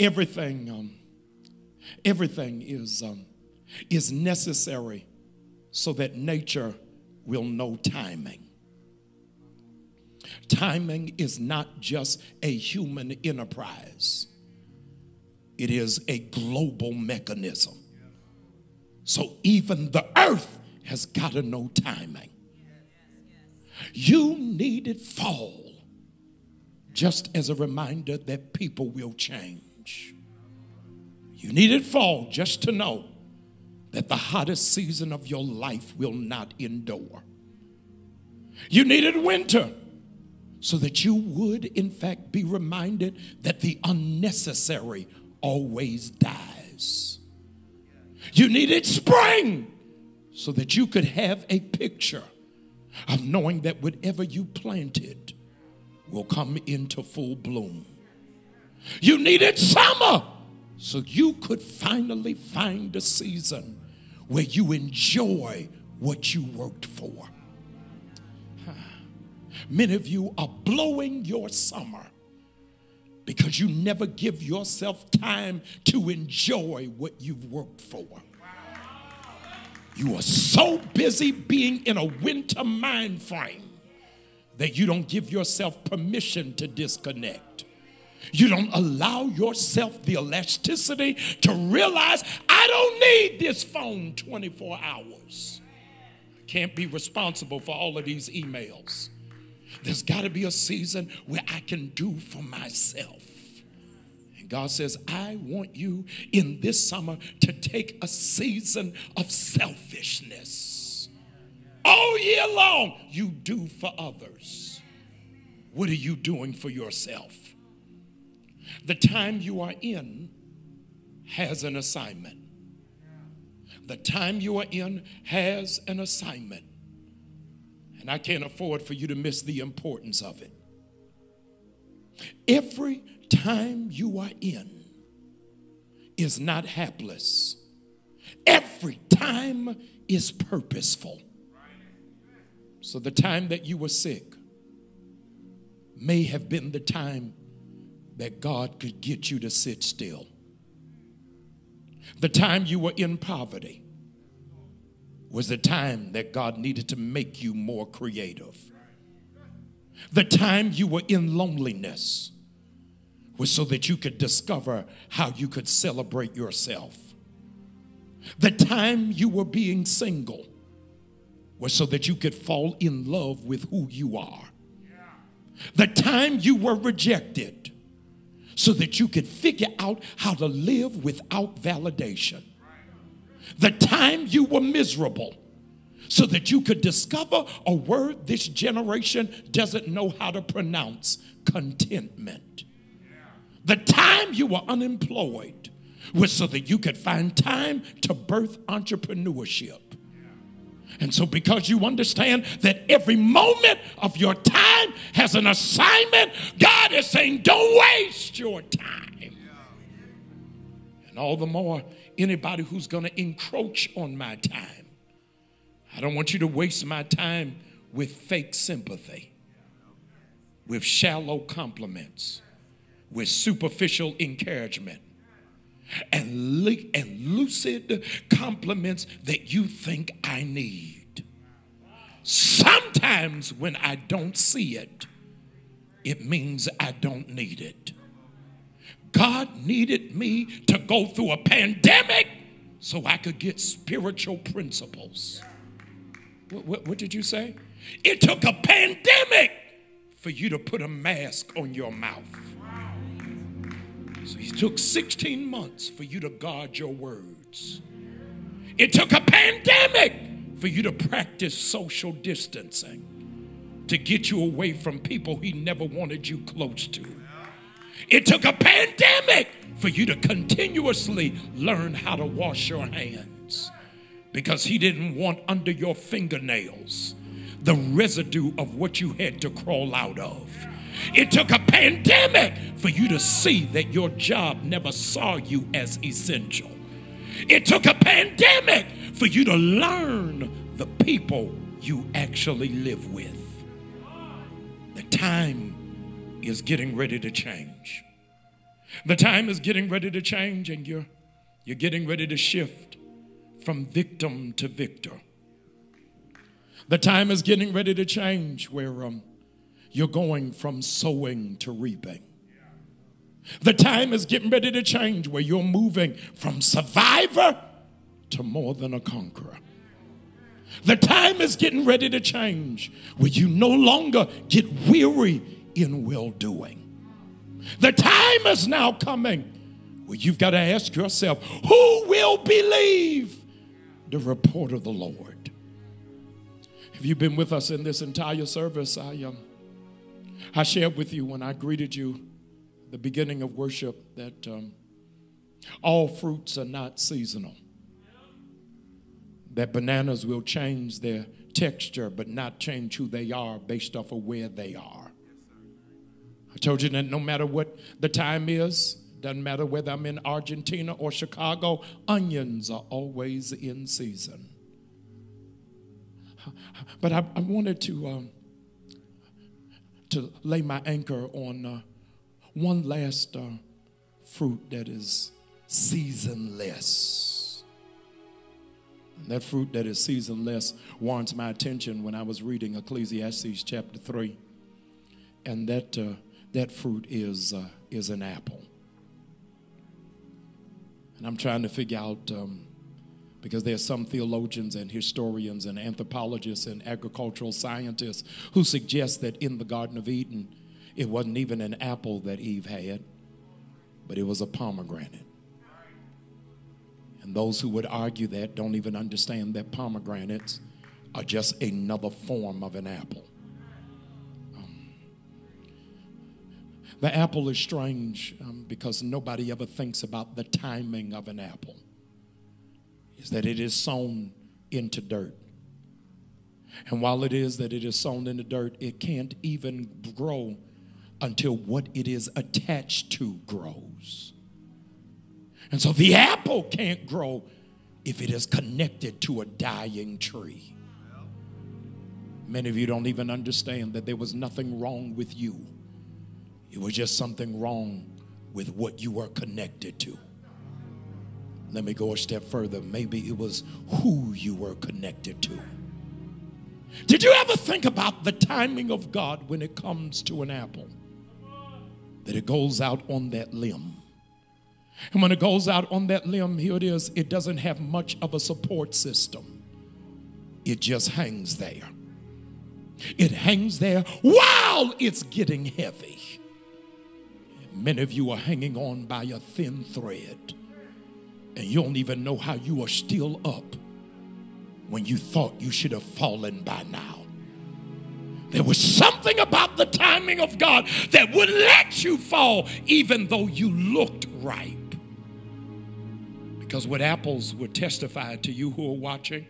S5: Everything, um, everything is, um, is necessary so that nature will know timing. Timing is not just a human enterprise, it is a global mechanism. So even the earth has got to know timing. You needed fall just as a reminder that people will change. You needed fall just to know that the hottest season of your life will not endure. You needed winter so that you would, in fact, be reminded that the unnecessary always dies. You needed spring so that you could have a picture of knowing that whatever you planted will come into full bloom. You needed summer so you could finally find a season where you enjoy what you worked for. Many of you are blowing your summer because you never give yourself time to enjoy what you've worked for. You are so busy being in a winter mind frame that you don't give yourself permission to disconnect. You don't allow yourself the elasticity to realize I don't need this phone 24 hours. Can't be responsible for all of these emails. There's got to be a season where I can do for myself. God says, I want you in this summer to take a season of selfishness all year long, you do for others. What are you doing for yourself? The time you are in has an assignment. The time you are in has an assignment. And I can't afford for you to miss the importance of it. Every time you are in is not hapless, every time is purposeful. So the time that you were sick may have been the time that God could get you to sit still. The time you were in poverty was the time that God needed to make you more creative. The time you were in loneliness was so that you could discover how you could celebrate yourself. The time you were being single was so that you could fall in love with who you are. The time you were rejected so that you could figure out how to live without validation. The time you were miserable so that you could discover a word this generation doesn't know how to pronounce contentment. The time you were unemployed was so that you could find time to birth entrepreneurship. And so, because you understand that every moment of your time has an assignment, God is saying, don't waste your time. And all the more, anybody who's going to encroach on my time, I don't want you to waste my time with fake sympathy, with shallow compliments, with superficial encouragement and, and lucid compliments that you think I need. Sometimes when I don't see it, it means I don't need it. God needed me to go through a pandemic so I could get spiritual principles. What, what, what, did you say? It took a pandemic for you to put a mask on your mouth. It took 16 months for you to guard your words. It took a pandemic for you to practice social distancing to get you away from people he never wanted you close to. It took a pandemic for you to continuously learn how to wash your hands because he didn't want under your fingernails the residue of what you had to crawl out of. It took a pandemic for you to see that your job never saw you as essential. It took a pandemic for you to learn the people you actually live with. The time is getting ready to change. The time is getting ready to change, and you're, you're getting ready to shift from victim to victor. The time is getting ready to change where um, you're going from sowing to reaping. The time is getting ready to change where you're moving from survivor to more than a conqueror. The time is getting ready to change where you no longer get weary in well doing. The time is now coming where you've got to ask yourself, who will believe the report of the Lord? Have you been with us in this entire service? I am. Um, I shared with you when I greeted you the beginning of worship that um, all fruits are not seasonal. That bananas will change their texture but not change who they are based off of where they are. I told you that no matter what the time is, doesn't matter whether I'm in Argentina or Chicago, onions are always in season. But I, I wanted to. Um, to lay my anchor on uh, one last uh, fruit that is seasonless. And that fruit that is seasonless warrants my attention when I was reading Ecclesiastes chapter 3. And that, uh, that fruit is, uh, is an apple. And I'm trying to figure out um, because there are some theologians and historians and anthropologists and agricultural scientists who suggest that in the Garden of Eden, it wasn't even an apple that Eve had, but it was a pomegranate. And those who would argue that don't even understand that pomegranates are just another form of an apple. Um, The apple is strange um, because nobody ever thinks about the timing of an apple. Is that it is sown into dirt. And while it is that it is sown into dirt, it can't even grow until what it is attached to grows. And so the apple can't grow if it is connected to a dying tree. Many of you don't even understand that there was nothing wrong with you, it was just something wrong with what you were connected to. Let me go a step further. Maybe it was who you were connected to. Did you ever think about the timing of God when it comes to an apple? That it goes out on that limb. And when it goes out on that limb, here it is, it doesn't have much of a support system. It just hangs there. It hangs there while it's getting heavy. Many of you are hanging on by a thin thread, and you don't even know how you are still up when you thought you should have fallen by now. There was something about the timing of God that would let you fall even though you looked ripe. Because what apples would testify to you who are watching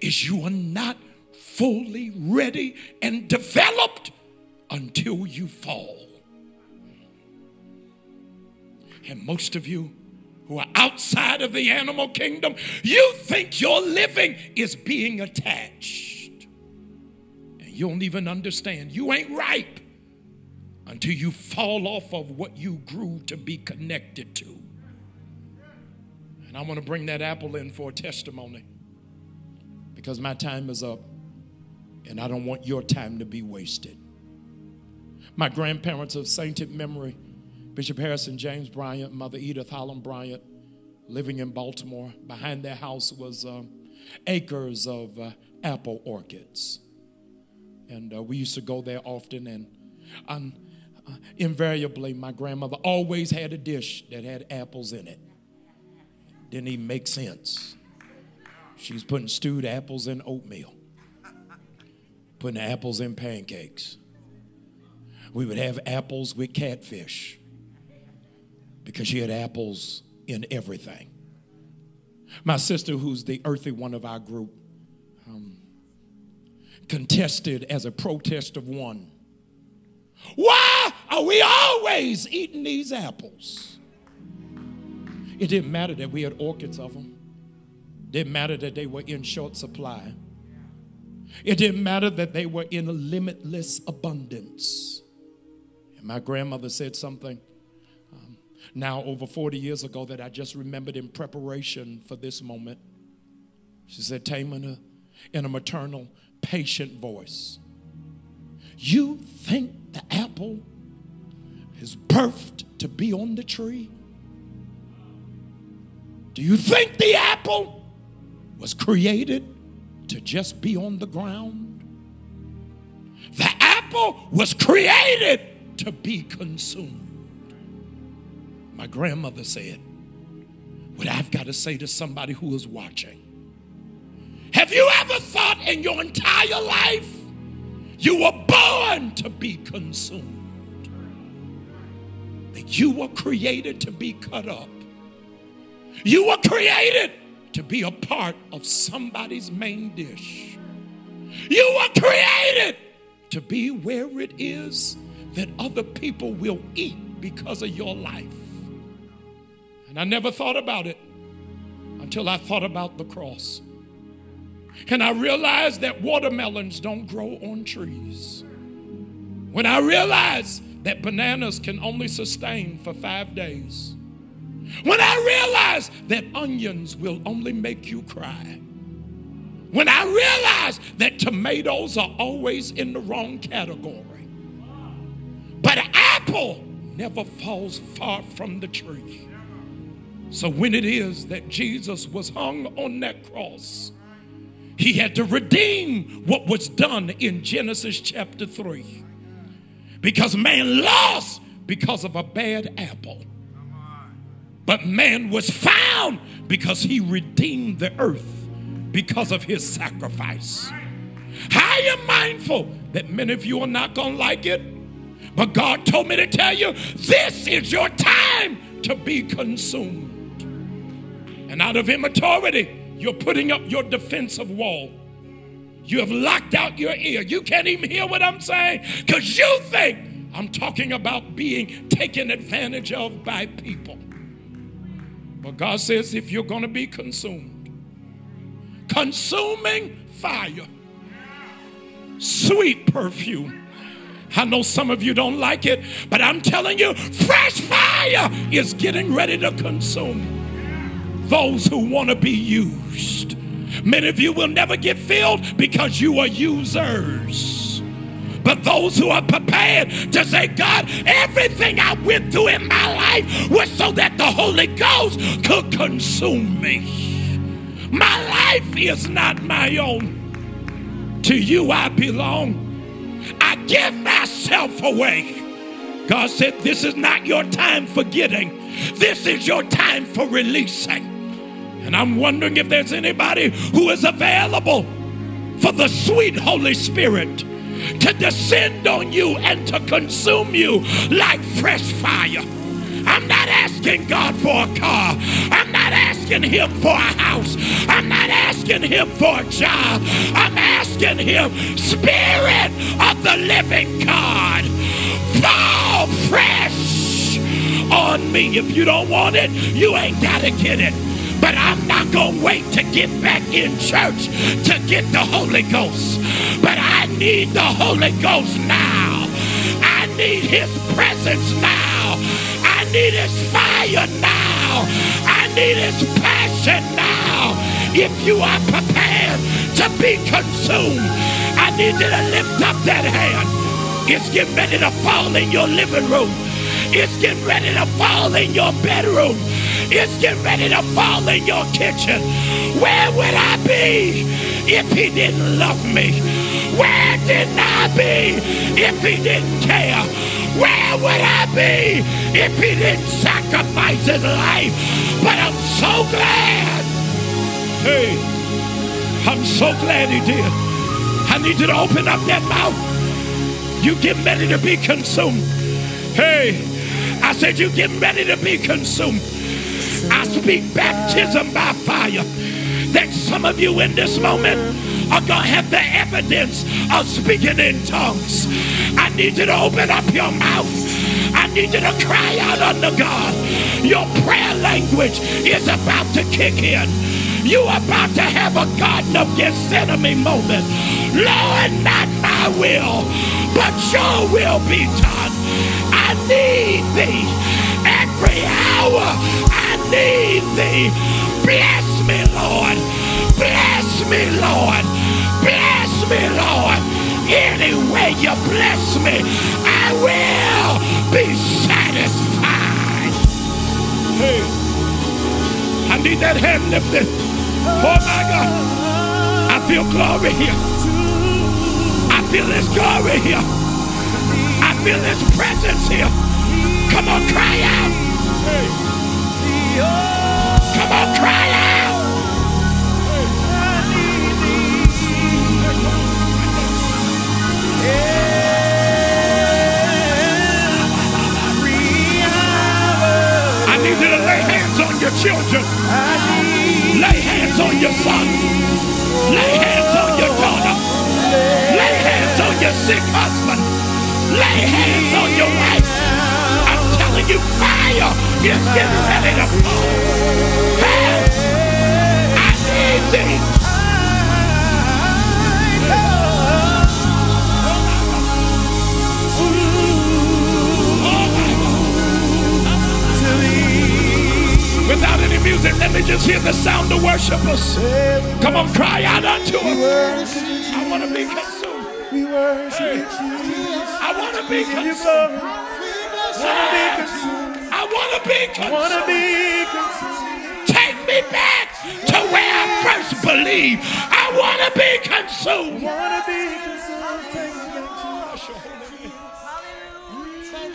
S5: is you are not fully ready and developed until you fall. And most of you who are outside of the animal kingdom, you think your living is being attached. And you don't even understand. You ain't ripe until you fall off of what you grew to be connected to. And I want to bring that apple in for a testimony because my time is up and I don't want your time to be wasted. My grandparents of sainted memory Bishop Harrison James Bryant, Mother Edith Holland Bryant, living in Baltimore. Behind their house was uh, acres of uh, apple orchids. And uh, we used to go there often, and um, invariably, my grandmother always had a dish that had apples in it. Didn't even make sense. She's putting stewed apples in oatmeal, putting apples in pancakes. We would have apples with catfish because she had apples in everything. My sister, who's the earthy one of our group, um, contested as a protest of one. Why are we always eating these apples? It didn't matter that we had orchids of them. Didn't matter that they were in short supply. It didn't matter that they were in a limitless abundance. And my grandmother said something now over 40 years ago that I just remembered in preparation for this moment. She said, Tamina, in a maternal, patient voice, You think the apple is birthed to be on the tree? Do you think the apple was created to just be on the ground? The apple was created to be consumed my grandmother said, what I've got to say to somebody who is watching. Have you ever thought in your entire life you were born to be consumed? That you were created to be cut up. You were created to be a part of somebody's main dish. You were created to be where it is that other people will eat because of your life. And I never thought about it until I thought about the cross. And I realized that watermelons don't grow on trees. When I realized that bananas can only sustain for five days. When I realized that onions will only make you cry. When I realized that tomatoes are always in the wrong category. But apple never falls far from the tree. So when it is that Jesus was hung on that cross, he had to redeem what was done in Genesis chapter 3. Because man lost because of a bad apple. But man was found because he redeemed the earth because of his sacrifice. I am mindful that many of you are not going to like it, But God told me to tell you this is your time to be consumed. And out of immaturity, you're putting up your defensive wall. You have locked out your ear. You can't even hear what I'm saying because you think I'm talking about being taken advantage of by people. But God says if you're going to be consumed, consuming fire, sweet perfume. I know some of you don't like it, but I'm telling you, fresh fire is getting ready to consume those who want to be used. Many of you will never get filled because you are users. But those who are prepared to say, God, everything I went through in my life was so that the Holy Ghost could consume me. My life is not my own. To you I belong. I give myself away. God said, This is not your time for getting, this is your time for releasing. And I'm wondering if there's anybody who is available for the sweet Holy Spirit to descend on you and to consume you like fresh fire. I'm not asking God for a car. I'm not asking Him for a house. I'm not asking Him for a job. I'm asking Him, Spirit of the living God, fall fresh on me. If you don't want it, you ain't got to get it. But I'm not going to wait to get back in church to get the Holy Ghost. But I need the Holy Ghost now. I need His presence now. I need His fire now. I need His passion now. If you are prepared to be consumed, I need you to lift up that hand. It's getting ready to fall in your living room. It's getting ready to fall in your bedroom. It's getting ready to fall in your kitchen. Where would I be if he didn't love me? Where did I be if he didn't care? Where would I be if he didn't sacrifice his life? But I'm so glad. Hey, I'm so glad he did. I need you to open up that mouth. You get ready to be consumed. Hey, I said you get ready to be consumed. I speak baptism by fire. That some of you in this moment are going to have the evidence of speaking in tongues. I need you to open up your mouth. I need you to cry out unto God. Your prayer language is about to kick in. You are about to have a Garden of Gethsemane moment. Lord, not my will, but your will be done. I need thee every hour. I need thee. Bless me, Lord. Bless me, Lord. Bless me, Lord. Any way you bless me, I will be satisfied. Hey, I need that hand lifted. Oh my God. I feel glory here. I feel his glory here. I feel his presence here. Come on, cry out. Come on, cry out. I need you to lay hands on your children. Lay hands on your son. Lay hands on your daughter. Lay hands on your sick husband. Lay hands on your wife. I'm telling you, fire is getting ready to fall. Hey, I need thee. Without any music, let me just hear the sound of worshipers. Come on, cry out unto him. I want to be consumed.
S6: We worship
S5: Hey. I want to be consumed.
S6: glory. Wanna be consumed.
S5: I want to be
S6: Wanna
S5: consumed.
S6: be consumed.
S5: Take me back to where I first believed. I want to be consumed.
S6: Wanna be consumed. Take me back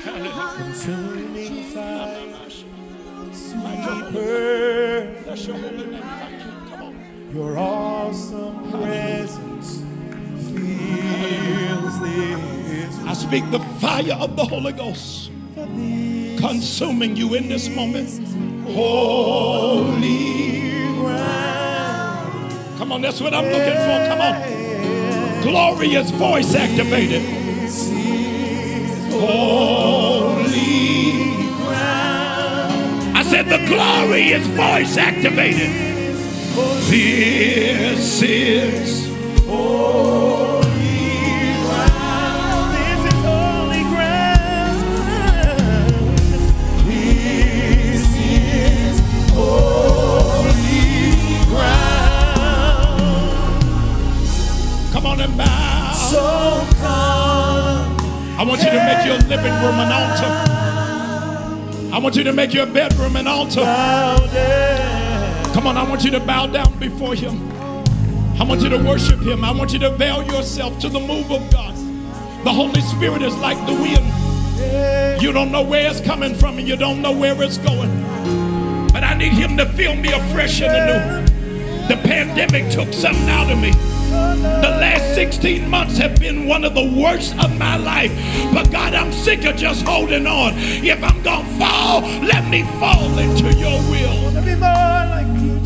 S6: to consuming fire. Sweet perfume. Your awesome presence fills this
S5: I speak the fire of the Holy Ghost consuming you in this moment. Holy ground. Come on, that's what I'm looking for. Come on. Glorious voice activated. Holy ground. I said the glorious voice activated. This is holy on and bow.
S6: So come
S5: I want you to make your living room an altar. I want you to make your bedroom an altar. Come on, I want you to bow down before Him. I want you to worship Him. I want you to veil yourself to the move of God. The Holy Spirit is like the wind. You don't know where it's coming from and you don't know where it's going. But I need Him to fill me afresh and anew. The pandemic took something out of me. The last 16 months have been one of the worst of my life. But God, I'm sick of just holding on. If I'm going to fall, let me fall into your will.
S6: Wanna be more like you,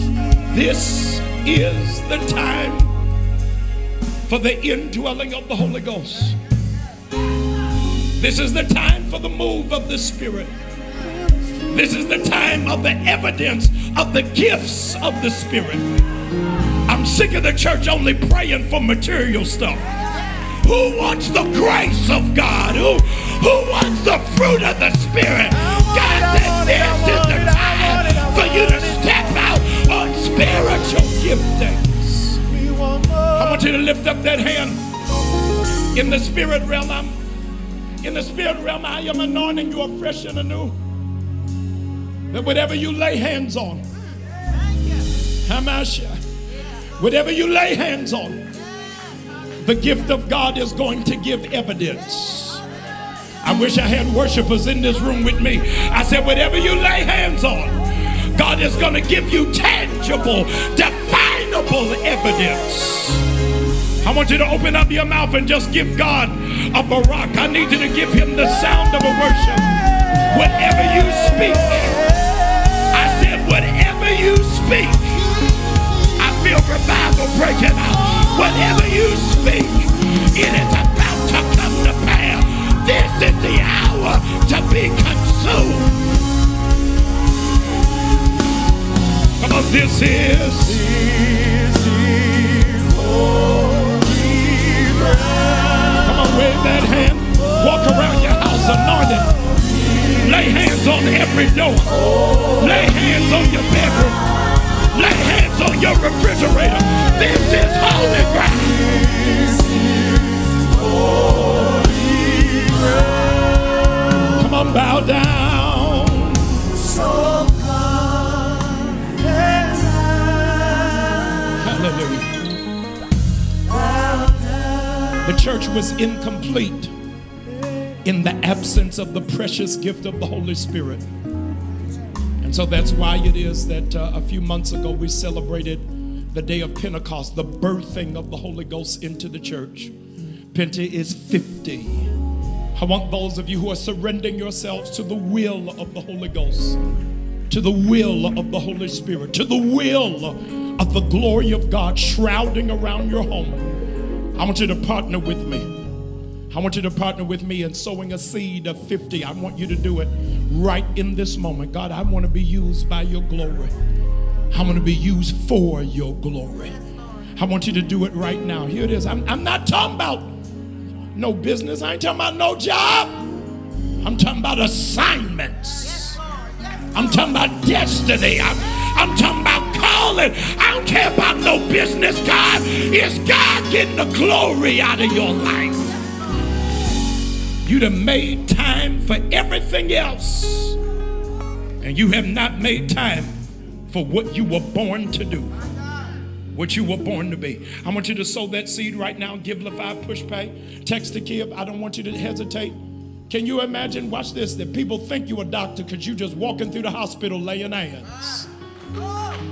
S5: This is the time for the indwelling of the Holy Ghost. This is the time for the move of the Spirit. This is the time of the evidence of the gifts of the Spirit. I'm sick of the church only praying for material stuff. Who wants the grace of God? Who, who wants the fruit of the Spirit? God said this is the time for you to step out on spiritual giftings. I want you to lift up that hand. In the spirit realm, I'm in the spirit realm, I am anointing you afresh and anew. That whatever you lay hands on, Hamasha, whatever you lay hands on, the gift of God is going to give evidence. I wish I had worshipers in this room with me. I said, whatever you lay hands on, God is going to give you tangible, definable evidence. I want you to open up your mouth and just give God a barak. I need you to give him the sound of a worship. Whatever you speak, I said, whatever you speak, feel revival breaking out. Whatever you speak, it is about to come to pass. This is the hour to be consumed. Come on, this is.
S6: This is holy ground.
S5: Come on, wave that hand. Walk around your house anointed. Lay hands on every door. Lay hands on your bedroom. Lay hands on your refrigerator. This is holy ground. Come on, bow down.
S6: So and
S5: Hallelujah.
S6: bow down.
S5: The church was incomplete in the absence of the precious gift of the Holy Spirit. And so that's why it is that uh, a few months ago we celebrated the day of Pentecost, the birthing of the Holy Ghost into the church. Pente is 50. I want those of you who are surrendering yourselves to the will of the Holy Ghost, to the will of the Holy Spirit, to the will of the glory of God shrouding around your home. I want you to partner with me. I want you to partner with me in sowing a seed of 50. I want you to do it right in this moment. God, I want to be used by your glory. I want to be used for your glory. I want you to do it right now. Here it is. I'm, I'm not talking about no business. I ain't talking about no job. I'm talking about assignments. I'm talking about destiny. I'm, I'm talking about calling. I don't care about no business, God. It's God getting the glory out of your life. You'd have made time for everything else, and you have not made time for what you were born to do. What you were born to be. I want you to sow that seed right now. Givelify push pay. Text the kid. I don't want you to hesitate. Can you imagine? Watch this. That people think you a doctor because you just walking through the hospital laying hands.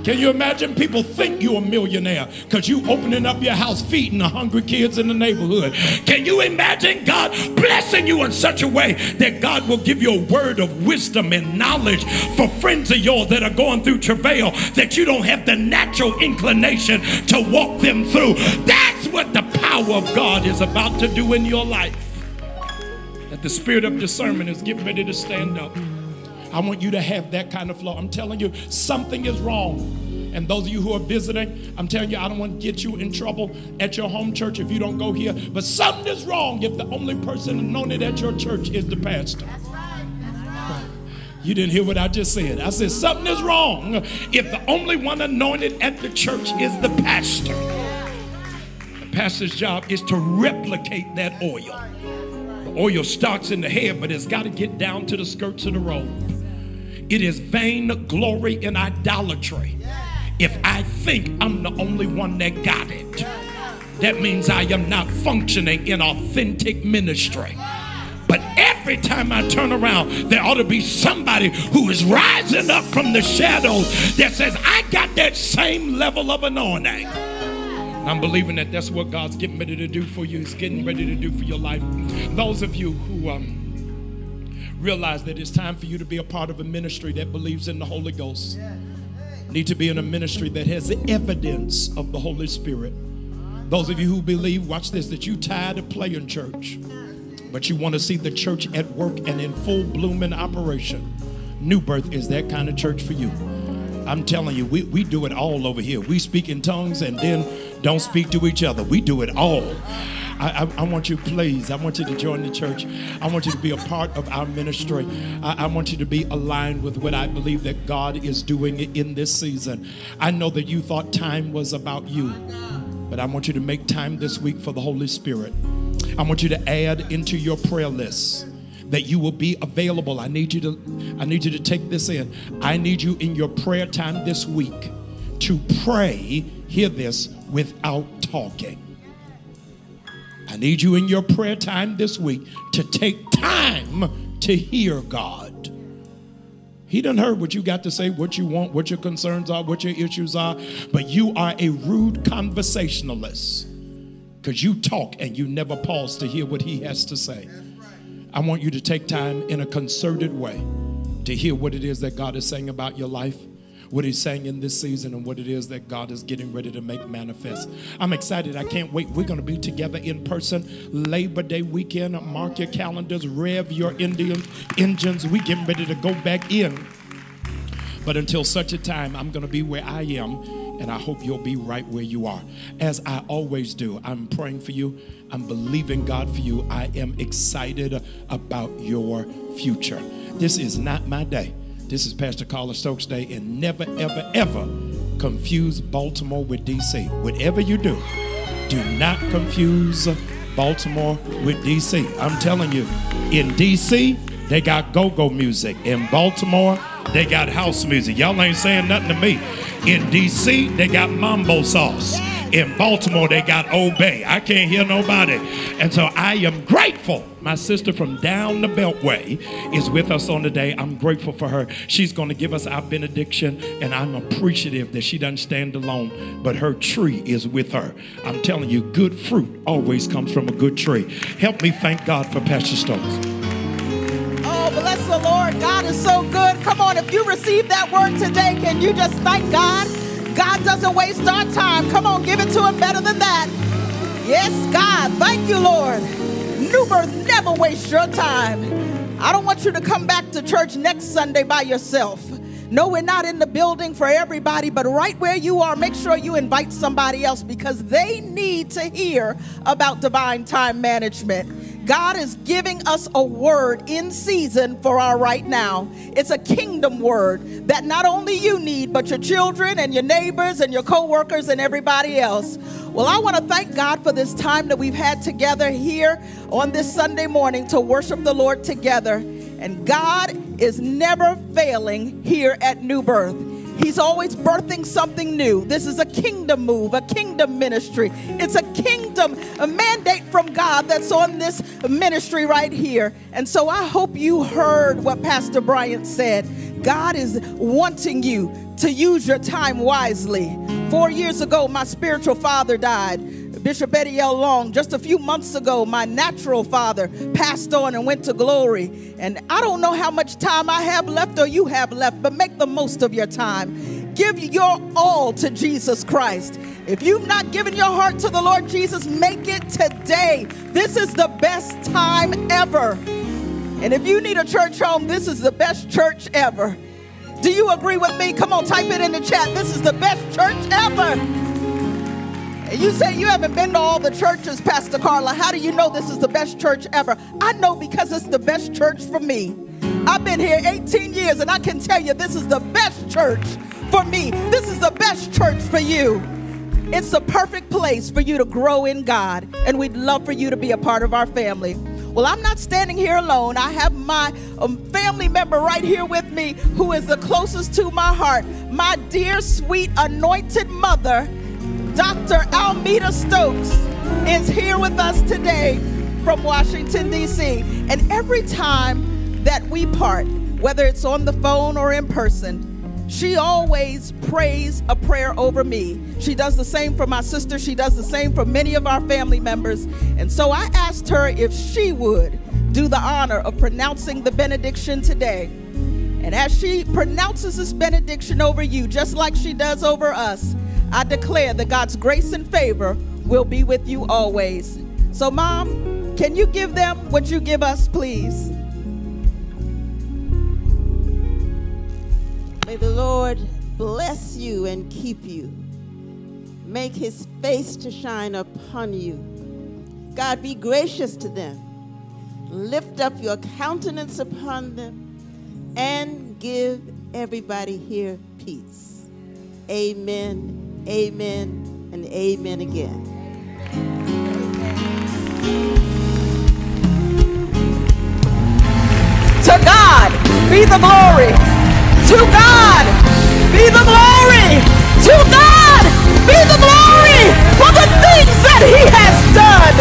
S5: Can you imagine people think you're a millionaire because you opening up your house feeding the hungry kids in the neighborhood? Can you imagine God blessing you in such a way that God will give you a word of wisdom and knowledge for friends of yours that are going through travail that you don't have the natural inclination to walk them through? That's what the power of God is about to do in your life. That the spirit of discernment is getting ready to stand up. I want you to have that kind of flow. I'm telling you, something is wrong. And those of you who are visiting, I'm telling you, I don't want to get you in trouble at your home church if you don't go here. But something is wrong if the only person anointed at your church is the pastor. You didn't hear what I just said. I said, something is wrong if the only one anointed at the church is the pastor. The pastor's job is to replicate that oil. The oil starts in the head, but it's got to get down to the skirts of the robe. It is vain glory and idolatry. If I think I'm the only one that got it, that means I am not functioning in authentic ministry. But every time I turn around, there ought to be somebody who is rising up from the shadows that says, I got that same level of anointing. I'm believing that that's what God's getting ready to do for you. He's getting ready to do for your life. Those of you who um, realize that it's time for you to be a part of a ministry that believes in the Holy Ghost. Need to be in a ministry that has the evidence of the Holy Spirit. Those of you who believe, watch this, that you tired of playing church, but you want to see the church at work and in full bloom and operation. New Birth is that kind of church for you. I'm telling you, we, we do it all over here. We speak in tongues and then don't speak to each other. We do it all. I, I, I, want you, please, I want you to join the church. I want you to be a part of our ministry. I, I want you to be aligned with what I believe that God is doing in this season. I know that you thought time was about you, but I want you to make time this week for the Holy Spirit. I want you to add into your prayer list that you will be available. I need you to I need you to take this in. I need you in your prayer time this week to pray, hear this, without talking. I need you in your prayer time this week to take time to hear God. He done heard what you got to say, what you want, what your concerns are, what your issues are, but you are a rude conversationalist because you talk and you never pause to hear what he has to say. I want you to take time in a concerted way to hear what it is that God is saying about your life what he's saying in this season and what it is that God is getting ready to make manifest. I'm excited. I can't wait. We're going to be together in person Labor Day weekend. Mark your calendars, rev your Indian engines. We getting ready to go back in. But until such a time, I'm going to be where I am, and I hope you'll be right where you are. As I always do, I'm praying for you. I'm believing God for you. I am excited about your future. This is not my day. This is Pastor Carla Stokes Day, and never, ever, ever confuse Baltimore with DC. Whatever you do, do not confuse Baltimore with DC. I'm telling you, in DC, they got go go music. In Baltimore, they got house music. Y'all ain't saying nothing to me. In DC, they got mambo sauce. In Baltimore, they got Old Bay. I can't hear nobody. And so I am grateful. My sister from down the Beltway is with us on the day. I'm grateful for her. She's going to give us our benediction, and I'm appreciative that she doesn't stand alone, but her tree is with her. I'm telling you, good fruit always comes from a good tree. Help me thank God for Pastor Stokes.
S1: Oh, bless the Lord. God is so good. Come on, if you received that word today, can you just thank God? God doesn't waste our time. Come on, give it to him better than that. Yes, God. Thank you, Lord. New birth never wastes your time. I don't want you to come back to church next Sunday by yourself. No, we're not in the building for everybody, but right where you are, make sure you invite somebody else because they need to hear about divine time management. God is giving us a word in season for our right now. It's a kingdom word that not only you need, but your children and your neighbors and your coworkers and everybody else. Well, I want to thank God for this time that we've had together here on this Sunday morning to worship the Lord together. And God is never failing here at New Birth. He's always birthing something new. This is a kingdom move, a kingdom ministry. It's a kingdom, a mandate from God that's on this ministry right here. And so I hope you heard what Pastor Bryant said. God is wanting you to use your time wisely. Four years ago, my spiritual father died. Bishop Eddie L. Long. Just a few months ago, my natural father passed on and went to glory. And I don't know how much time I have left or you have left, but make the most of your time. Give your all to Jesus Christ. If you've not given your heart to the Lord Jesus, make it today. This is the best time ever. And if you need a church home, this is the best church ever. Do you agree with me? Come on, type it in the chat. This is the best church ever. You say you haven't been to all the churches, Pastor Carla. How do you know this is the best church ever? I know because it's the best church for me. I've been here 18 years and I can tell you this is the best church for me. This is the best church for you. It's the perfect place for you to grow in God, and we'd love for you to be a part of our family. Well, I'm not standing here alone. I have my um, family member right here with me who is the closest to my heart, my dear, sweet, anointed mother, Dr. Almeda Stokes, is here with us today from Washington, D.C. And every time that we part, whether it's on the phone or in person, she always prays a prayer over me. She does the same for my sister. She does the same for many of our family members. And so I asked her if she would do the honor of pronouncing the benediction today. And as she pronounces this benediction over you, just like she does over us, I declare that God's grace and favor will be with you always. So, Mom, can you give them what you give us, please?
S8: May the Lord bless you and keep you. Make his face to shine upon you. God, be gracious to them. Lift up your countenance upon them and give everybody here peace. Amen, amen, and amen again.
S9: To God be the glory. To God be the glory. To God be the glory for the things that He has done.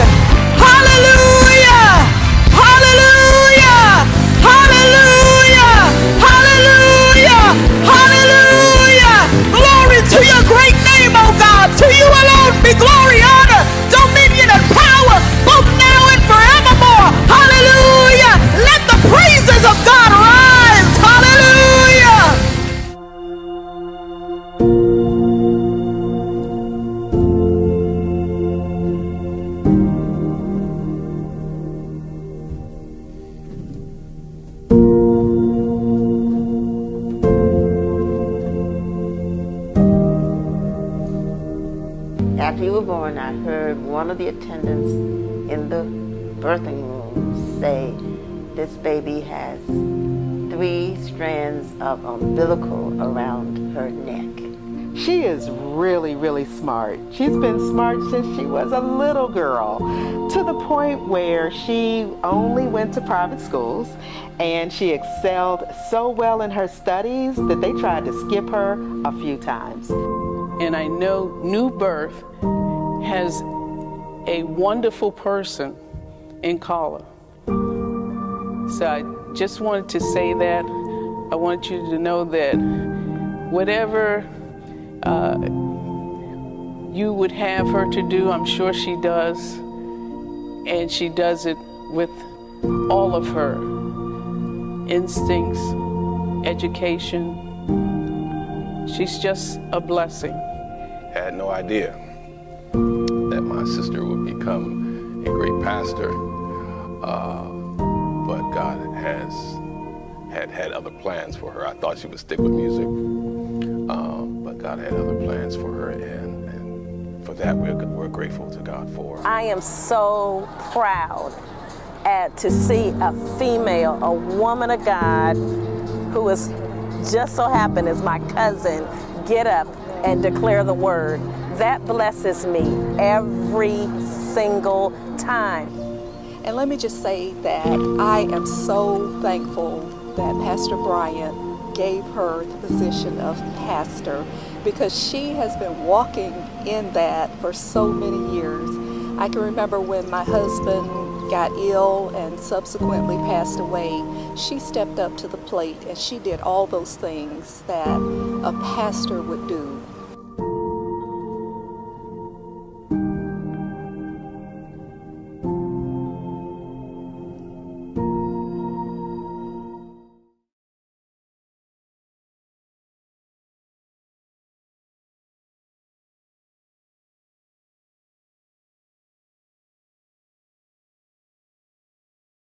S9: Hallelujah. Hallelujah. Hallelujah. Hallelujah. To you alone be glory, honor,
S8: attendants in the birthing room say, This baby has three strands of umbilical around her neck.
S3: She is really, really smart. She's been smart since she was a little girl to the point where she only went to private schools and she excelled so well in her studies that they tried to skip her a few times.
S10: And I know New Birth has a wonderful person in Carla. So I just wanted to say that. I want you to know that whatever uh, you would have her to do, I'm sure she does. And she does it with all of her instincts, education. She's just a blessing.
S11: Had no idea my sister would become a great pastor, uh, but God has had had other plans for her. I thought she would stick with music, um, but God had other plans for her, and, and for that we're, we're grateful to God for.
S12: I am so proud at, to see a female, a woman of God, who is just so happened as my cousin, get up and declare the word. That blesses me every single time.
S13: And let me just say that I am so thankful that Pastor Bryant gave her the position of pastor because she has been walking in that for so many years. I can remember when my husband got ill and subsequently passed away, she stepped up to the plate and she did all those things that a pastor would do